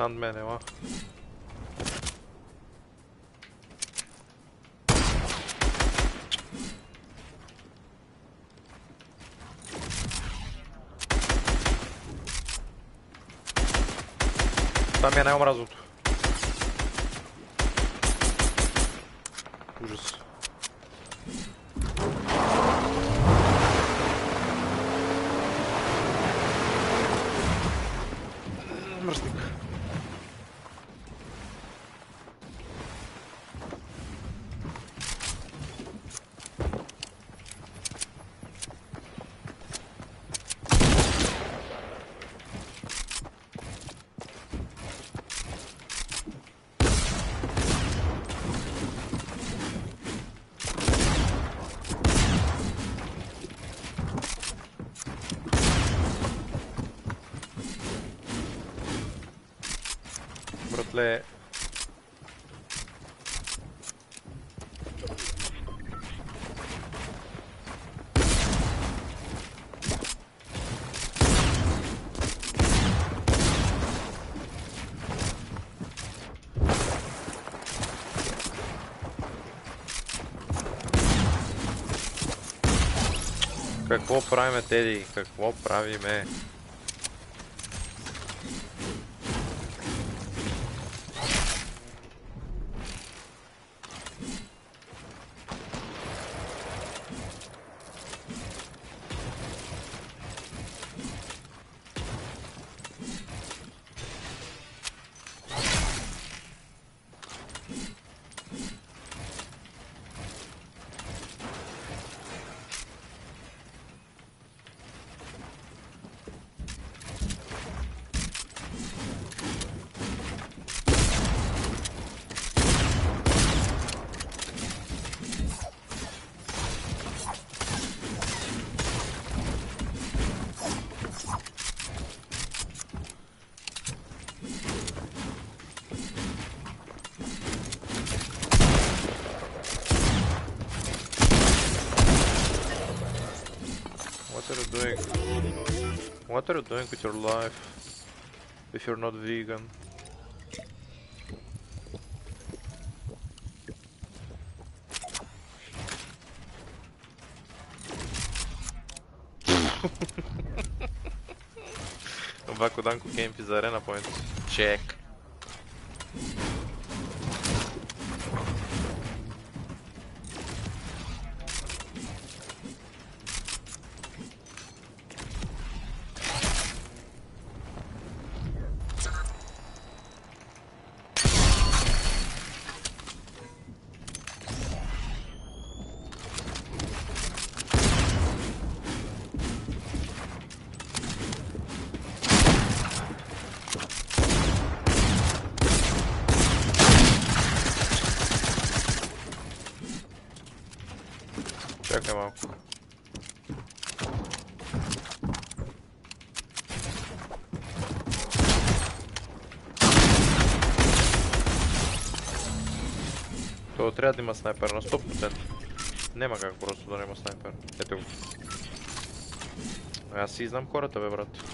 Сандмен, ела. Това ми е най-омразното. Какво правиме, Теди? Какво правиме? What are you doing with your life if you're not vegan? Vakudanku game is arena point. Check. Трябва да има снайпер на 100%. Няма как просто да няма снайпер. Ето го. Аз си знам хората, бе, брат.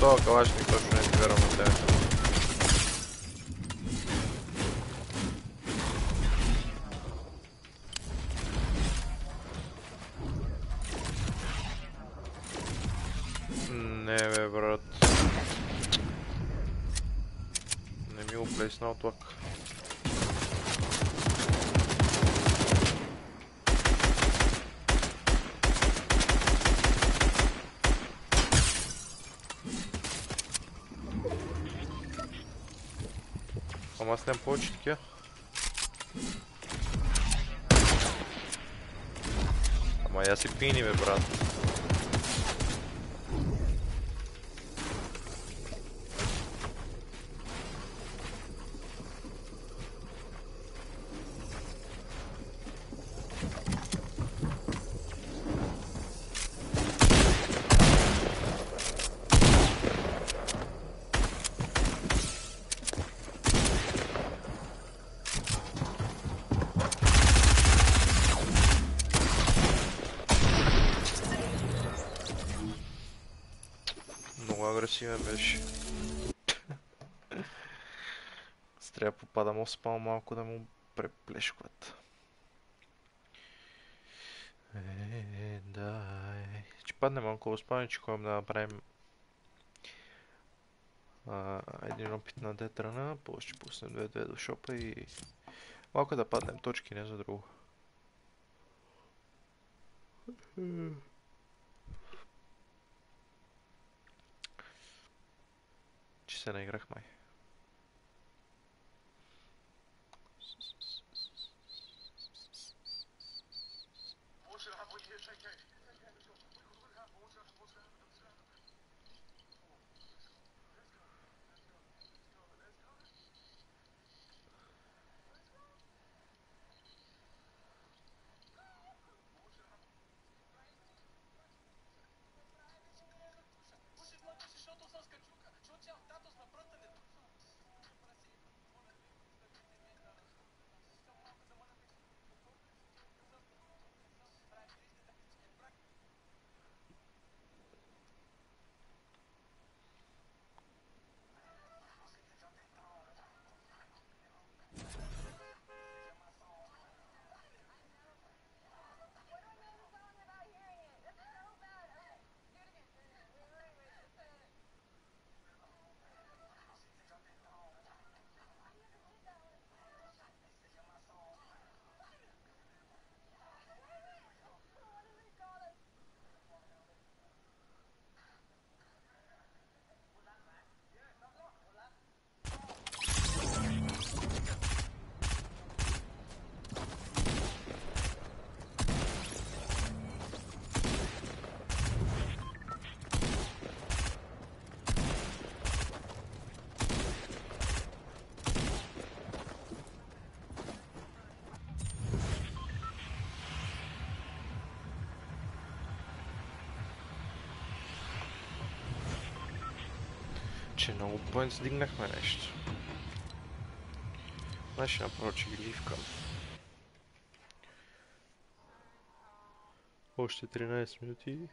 Това калашник точно не вярвам на тебе. Не бе, брат. Не ми го плесна. Ама аз нямам повече такива. Ама я си пини, бе, брат. Спал малко да му преплешкват. Е, да, е. Ще паднем малко спални, че ходим да направим а, един опит на детрана, после ще пуснем 2-2 до шопа и малко да паднем точки, не за друго. Че много поинт дигнахме нещо. Значи направо, че ги ливкам. Още 13 минути.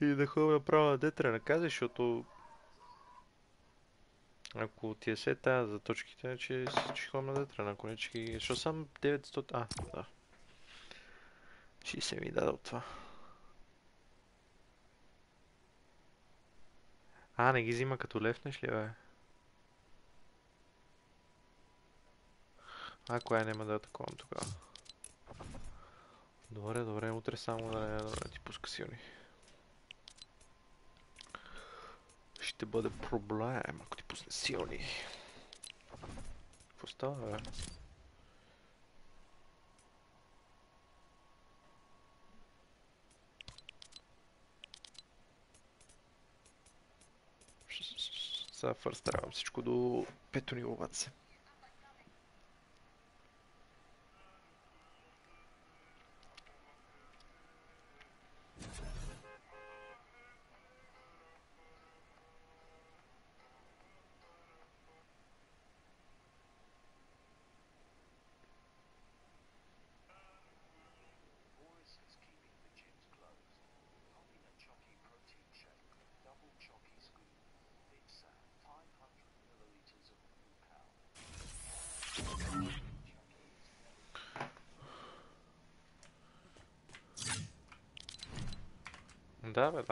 И да ходим направо на детра на каза, защото ако ти е се тая за точките, значи ще ходим на детра, ако не че ги... Защото съм 900... А, да. 60 ми даде от това. А, не ги взима като левнеш ли, бе? А, коя няма да атакувам тогава? Добре, добре, утре само да не, да ти пуска силни. Ще бъде проблем, ако ти пусне силни. Какво става, бе? Сега фърстравам всичко до пето ниво се. Да, бе,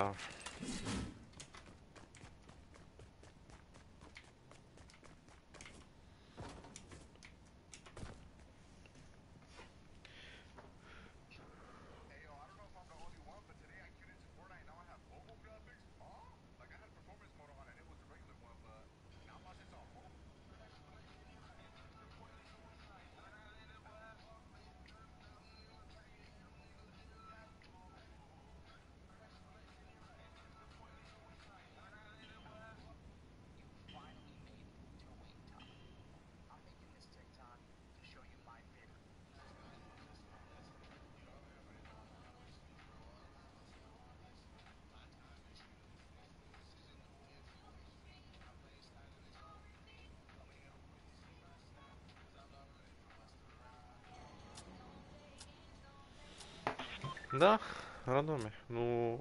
да. Да, радваме, но...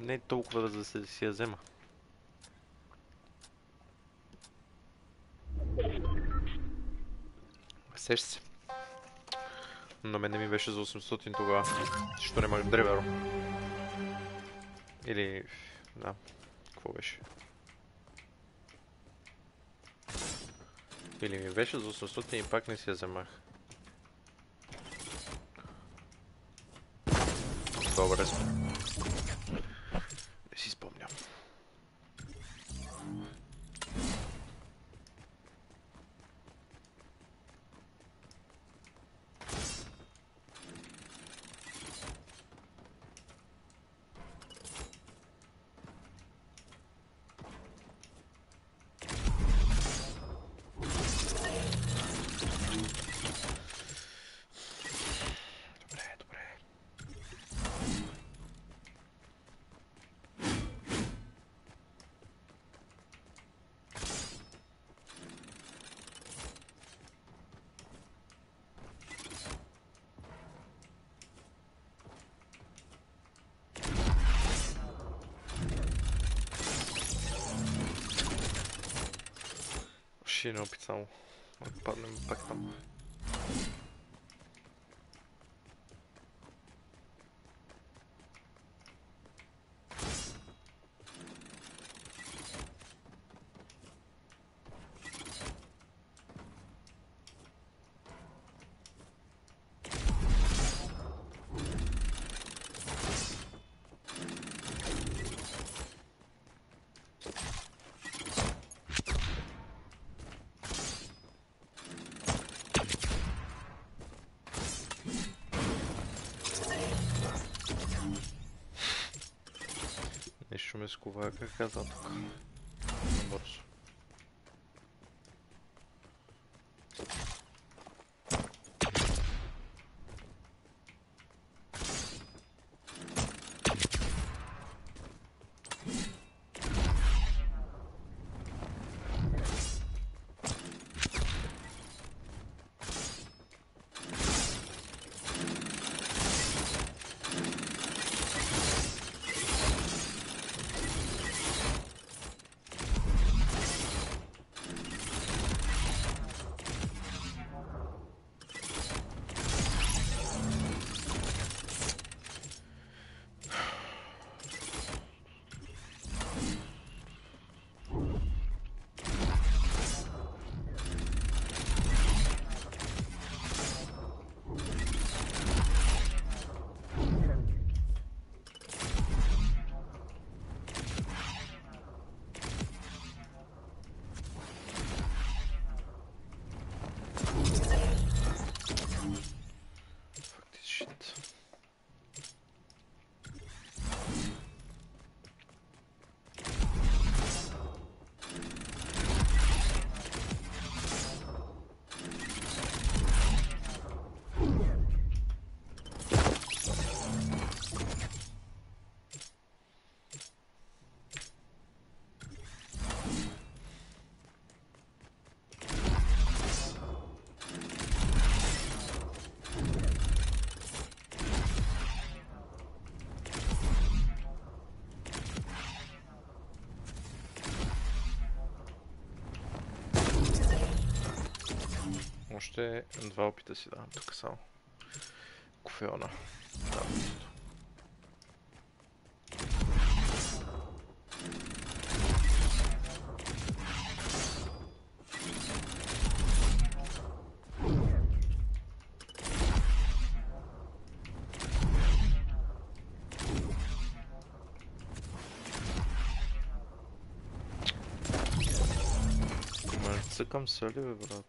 Не е толкова да се си я взема. Сеш се. На мен не ми беше за 800 тогава, защото нямах древер. Или... Да, какво беше? Или ми беше за 800 и пак не си я вземах. Добре Ще един опит само. Ако ještě dva opíte si dám, tak jsem kufiona. Cikam soli vybrat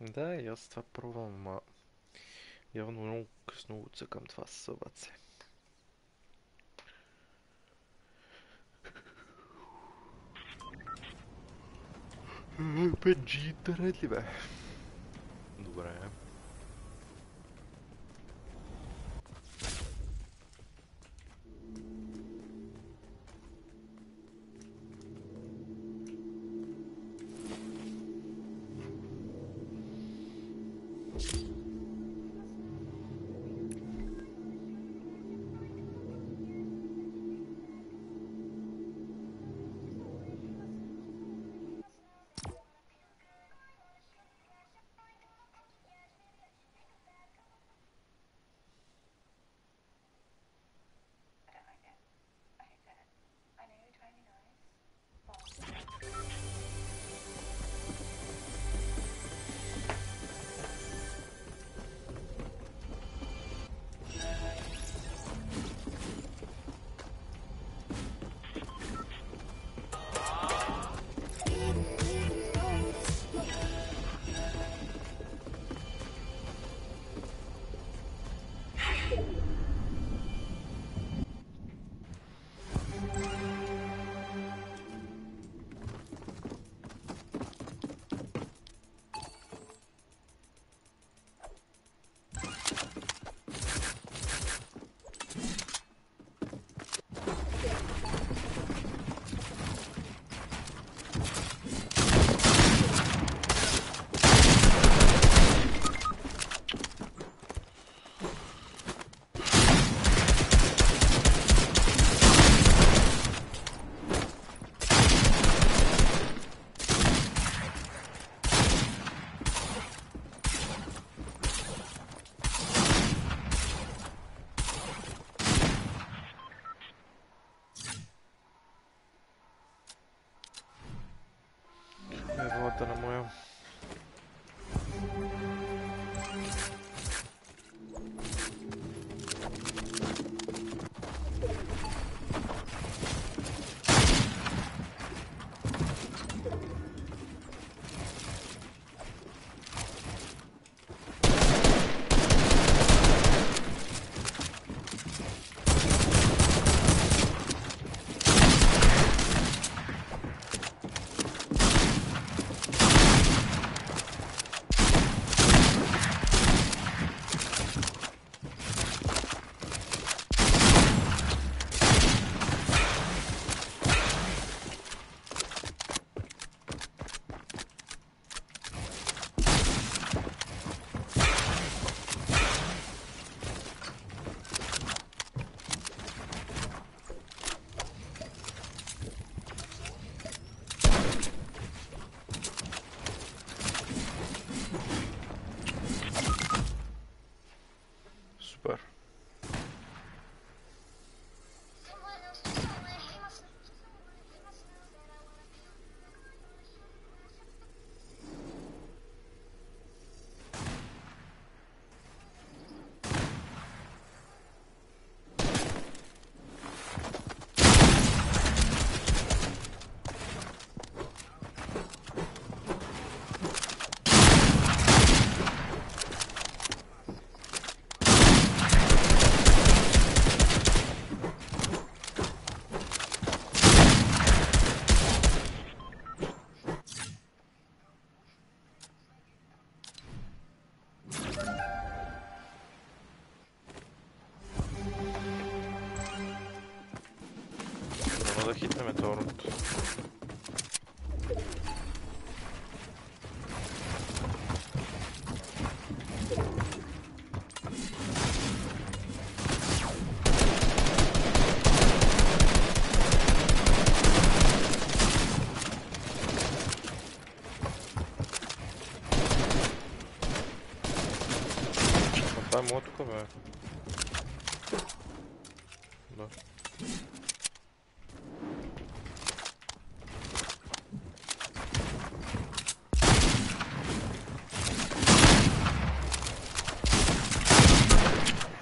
Да, и аз това пробвам, ама явно много късно го цъкам това събаце. Бе, G интернет ли бе? Добре.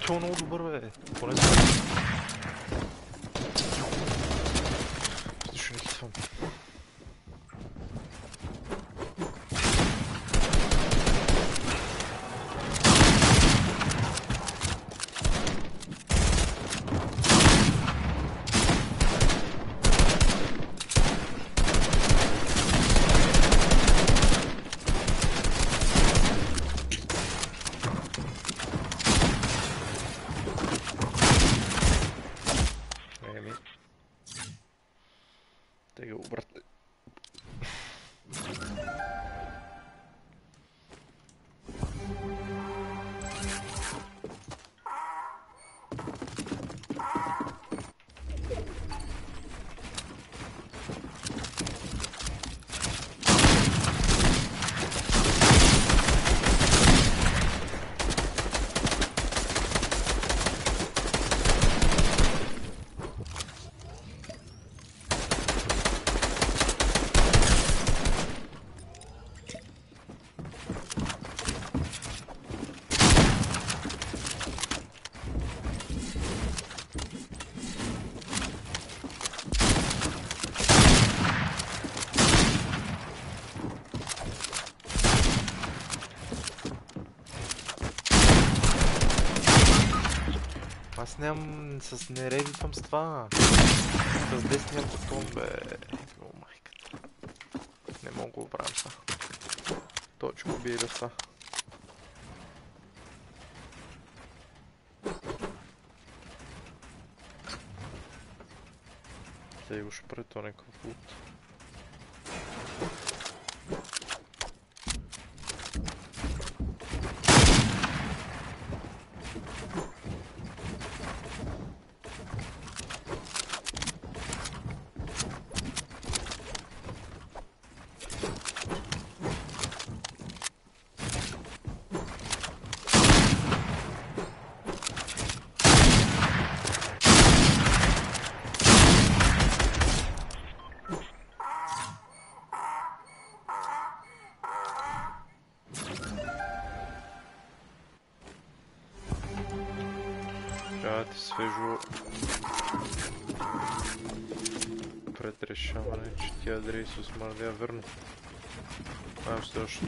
Е много добър, бе. Поне Нямам... С не редитвам с това. С десния бутон, бе. О, майката. Не мога го оправям са. Точно би да са. Сега го ще прави то някакъв лут. adresu, se moram da ja vrnu. Nemam što još.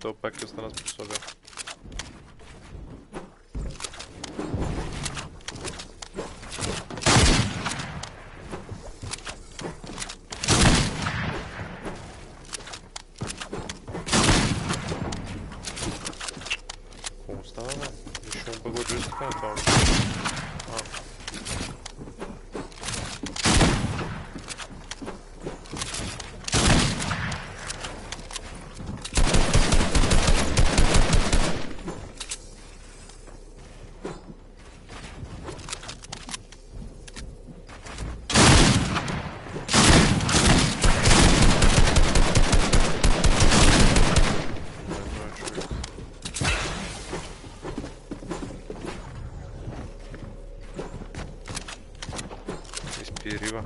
Добре, то пак е стана способен. дерево.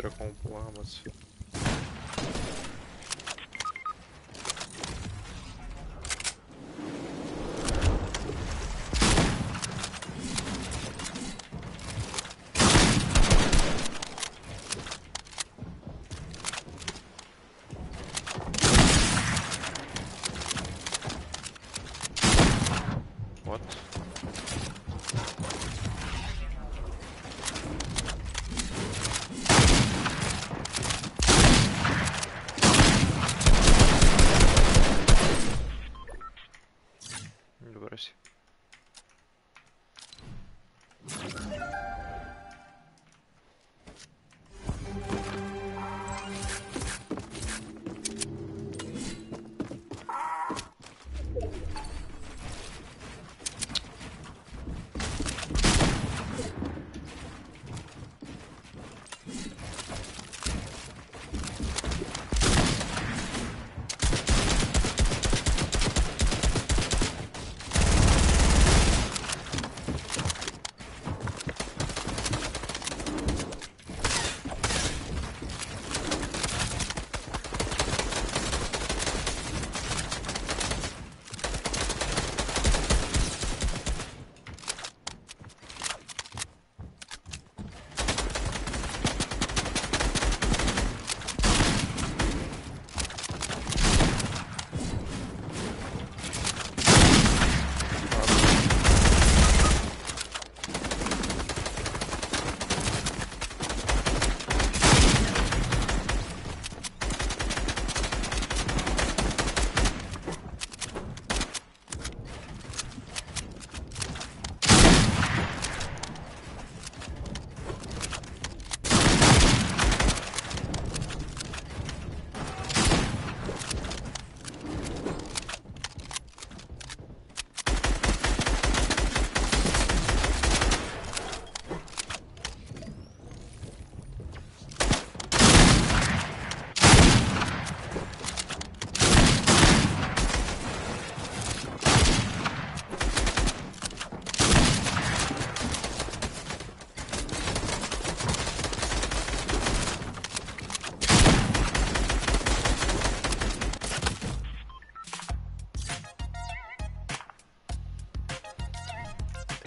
Той ще го убият,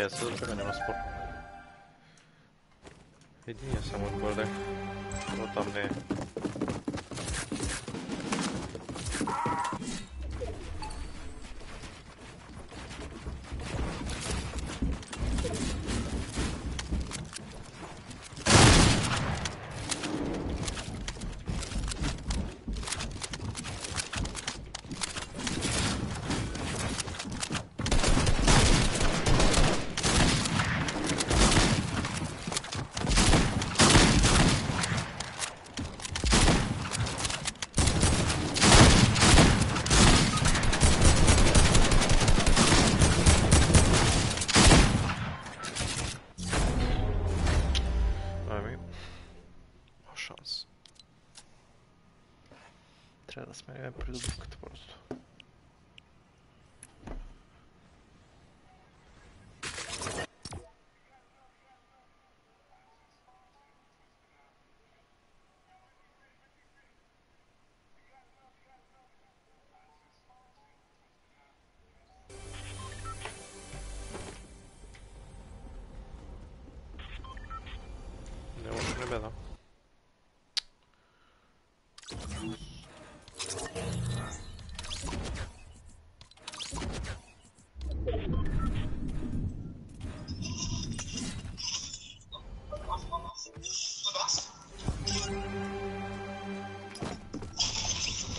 Тя се запрема, няма спор. Единия само отгоре. Но там не е. Ами,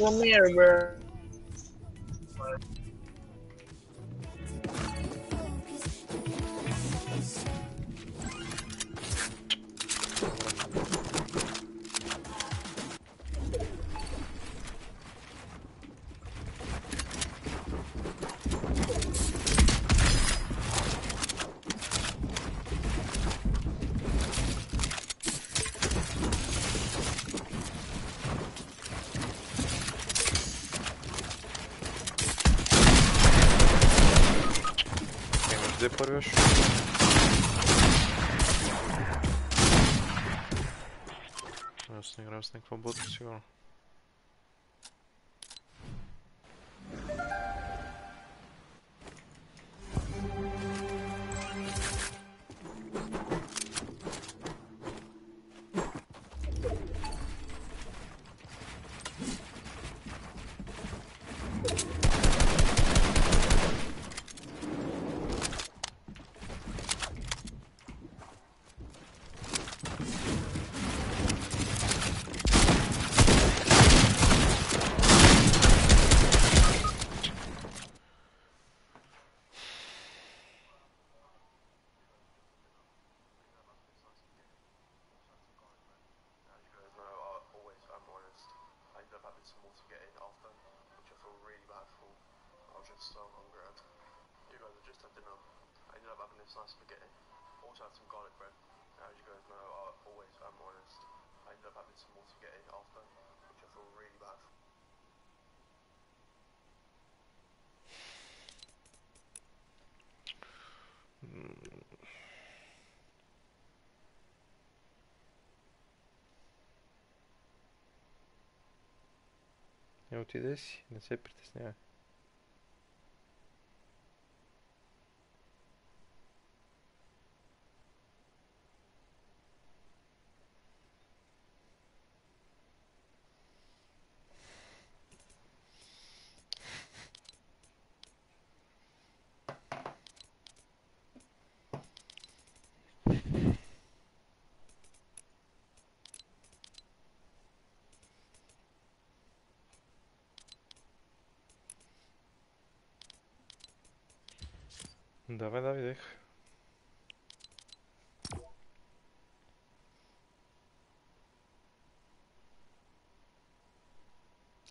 whenever не играя с Не отиде си, не се притеснявай. Видях.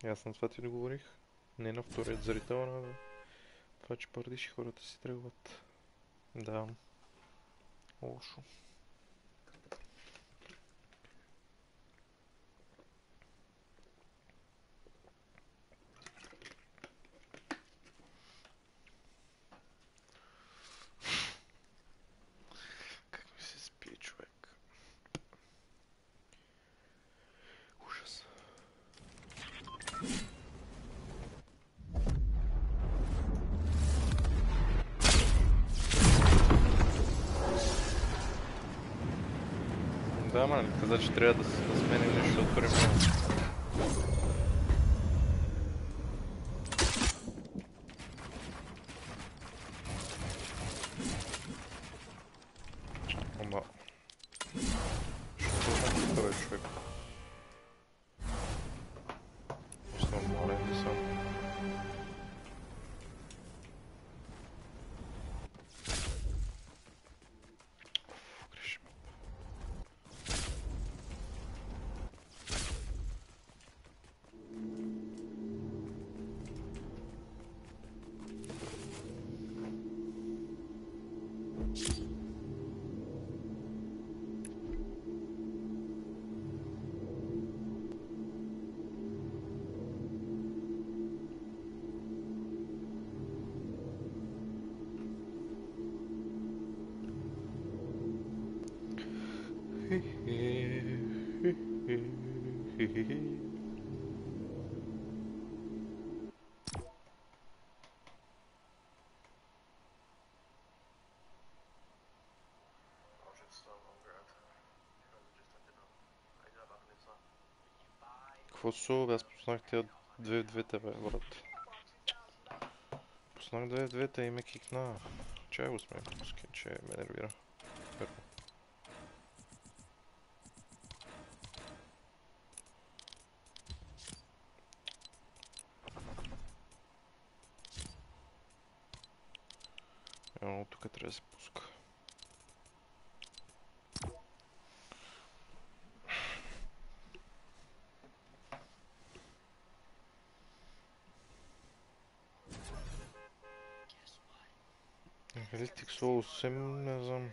И Аз на това ти договорих. Не на вторият зрител, а това, че пърдиш хората си тръгват. Да. Лошо. Как ми се спи човек? Ужас. Да, ма, нали каза, че трябва да, с- да сменим нещо от премиера. Какво су? Аз пуснах те две в двете, бе, брат. Пуснах две в двете и ме кикна. Чай го сме, че ме нервира. olsun lazım.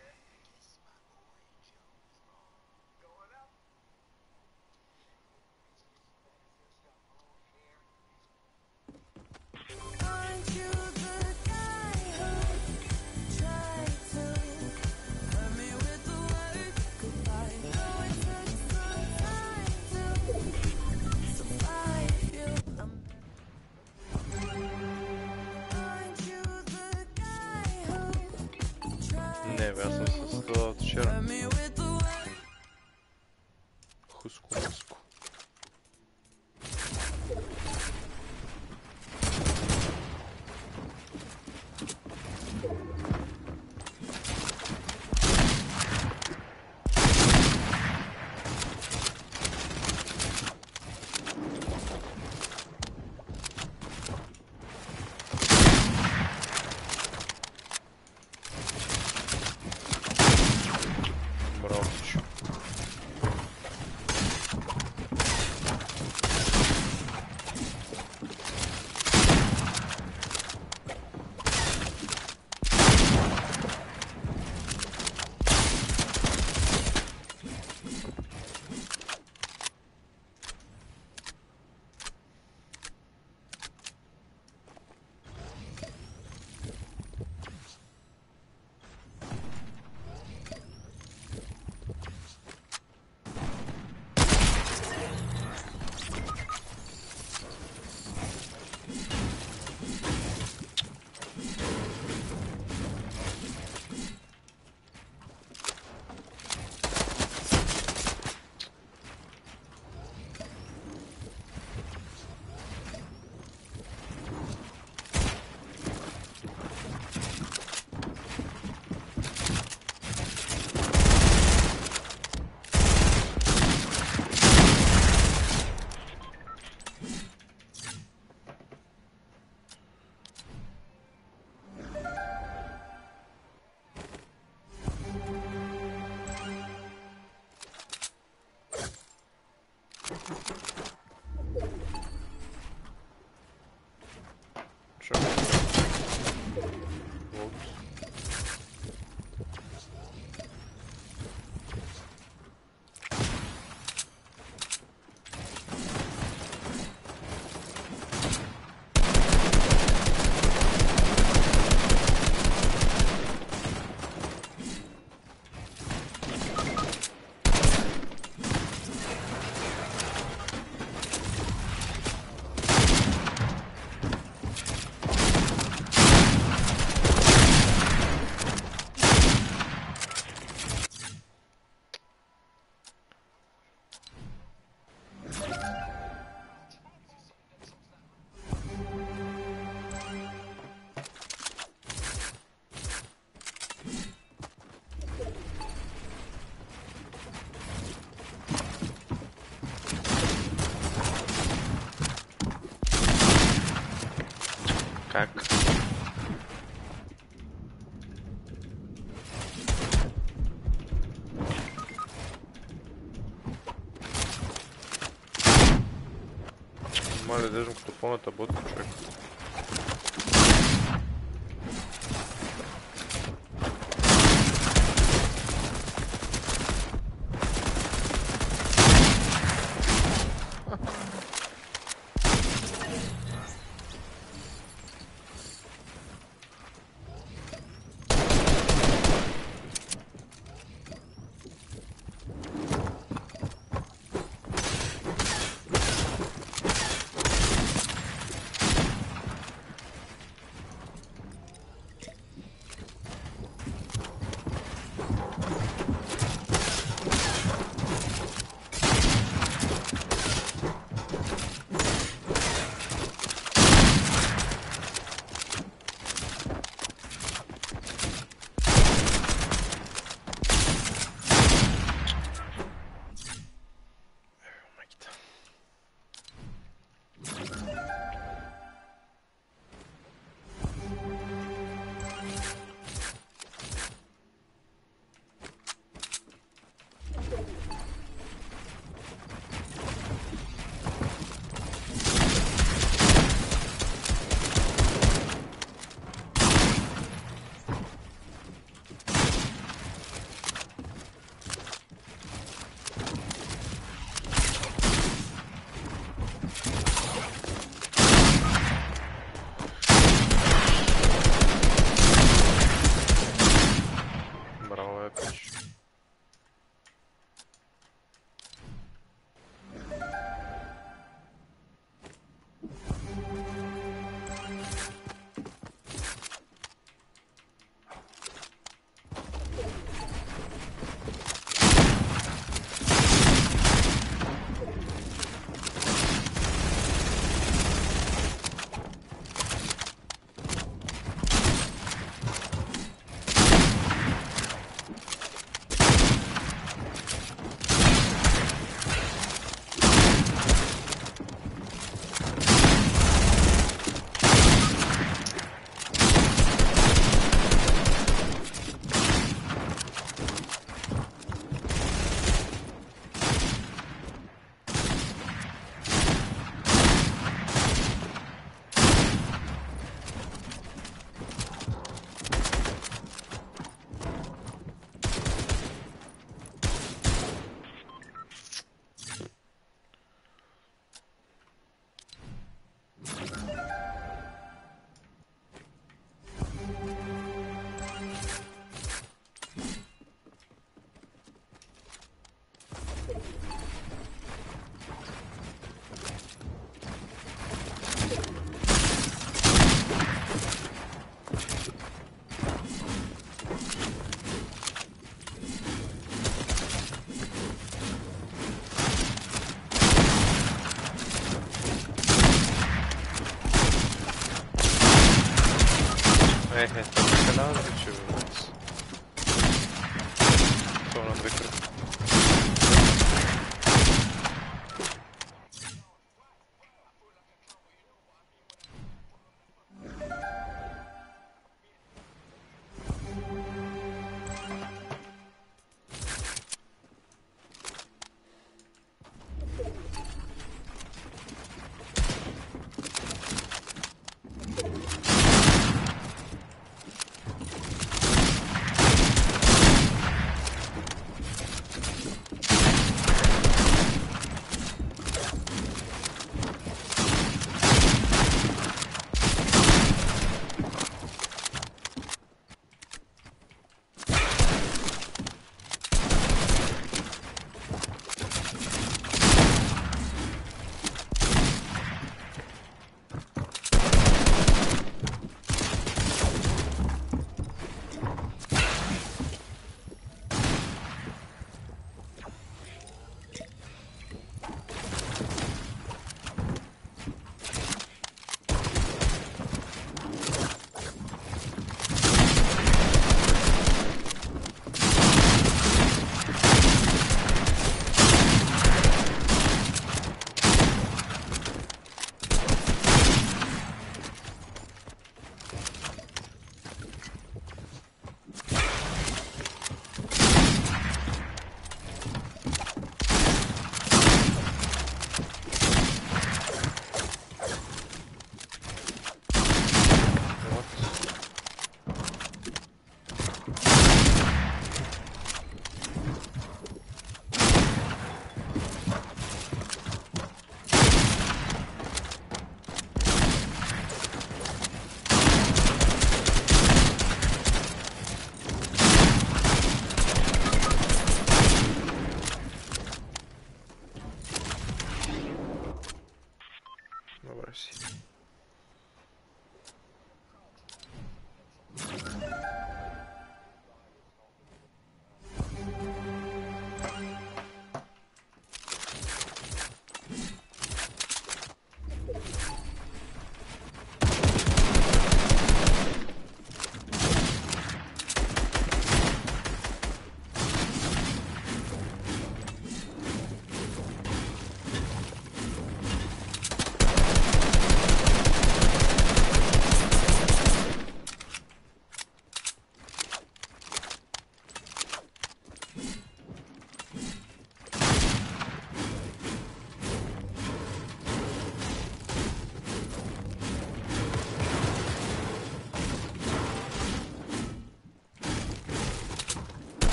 ponota bota.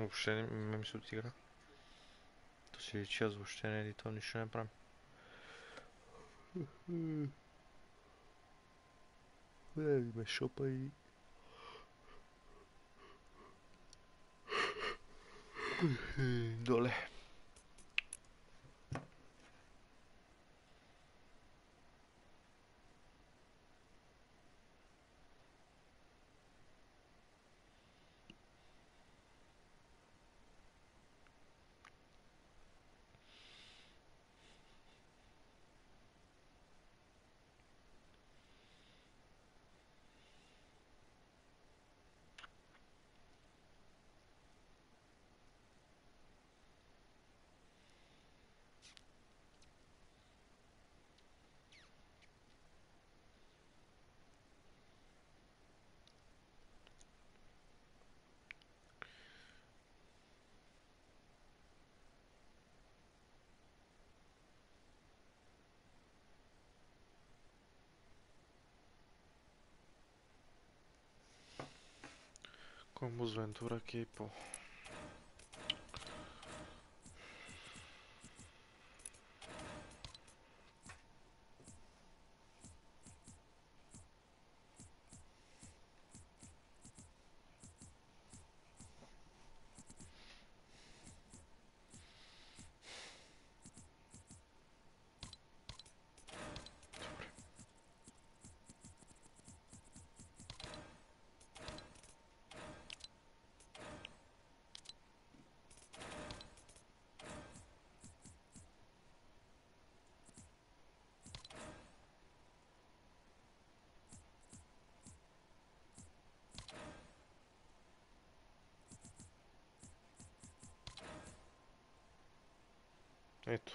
Мен въобще не ме ми се отигра. То си личи, аз въобще не е то нищо не правим. Да ме шопа и... Доле. Combos Ventura aqui, pô. Ето.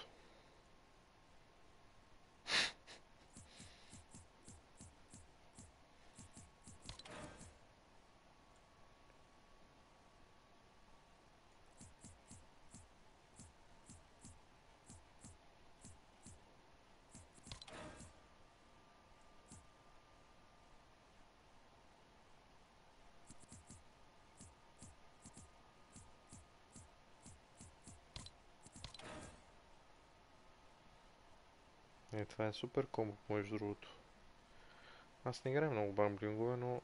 Е, това е супер комбо, между другото. Аз не играя много бамблингове, но...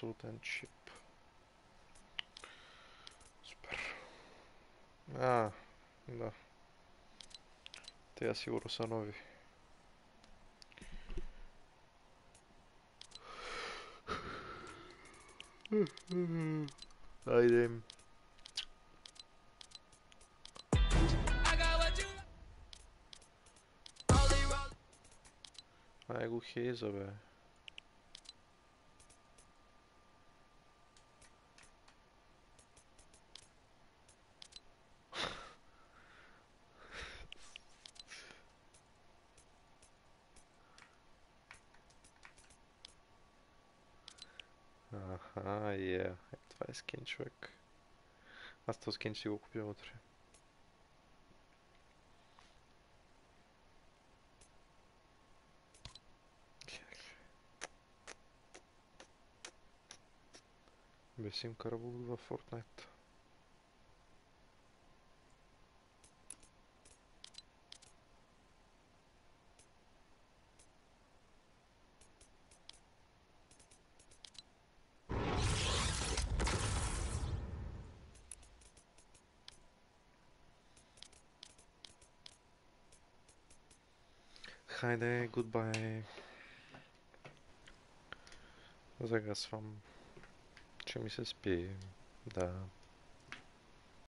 Е, абсолютен чип. Супер. А, да. Те сигурно са нови. Айде. Ай го хейза, бе. Аха, е. Е, това е скин, човек. Аз този скин ще си го купя утре. Бесим карабул във Fortnite. Хайде, гудбай. Загасвам, че ми се спи. Да.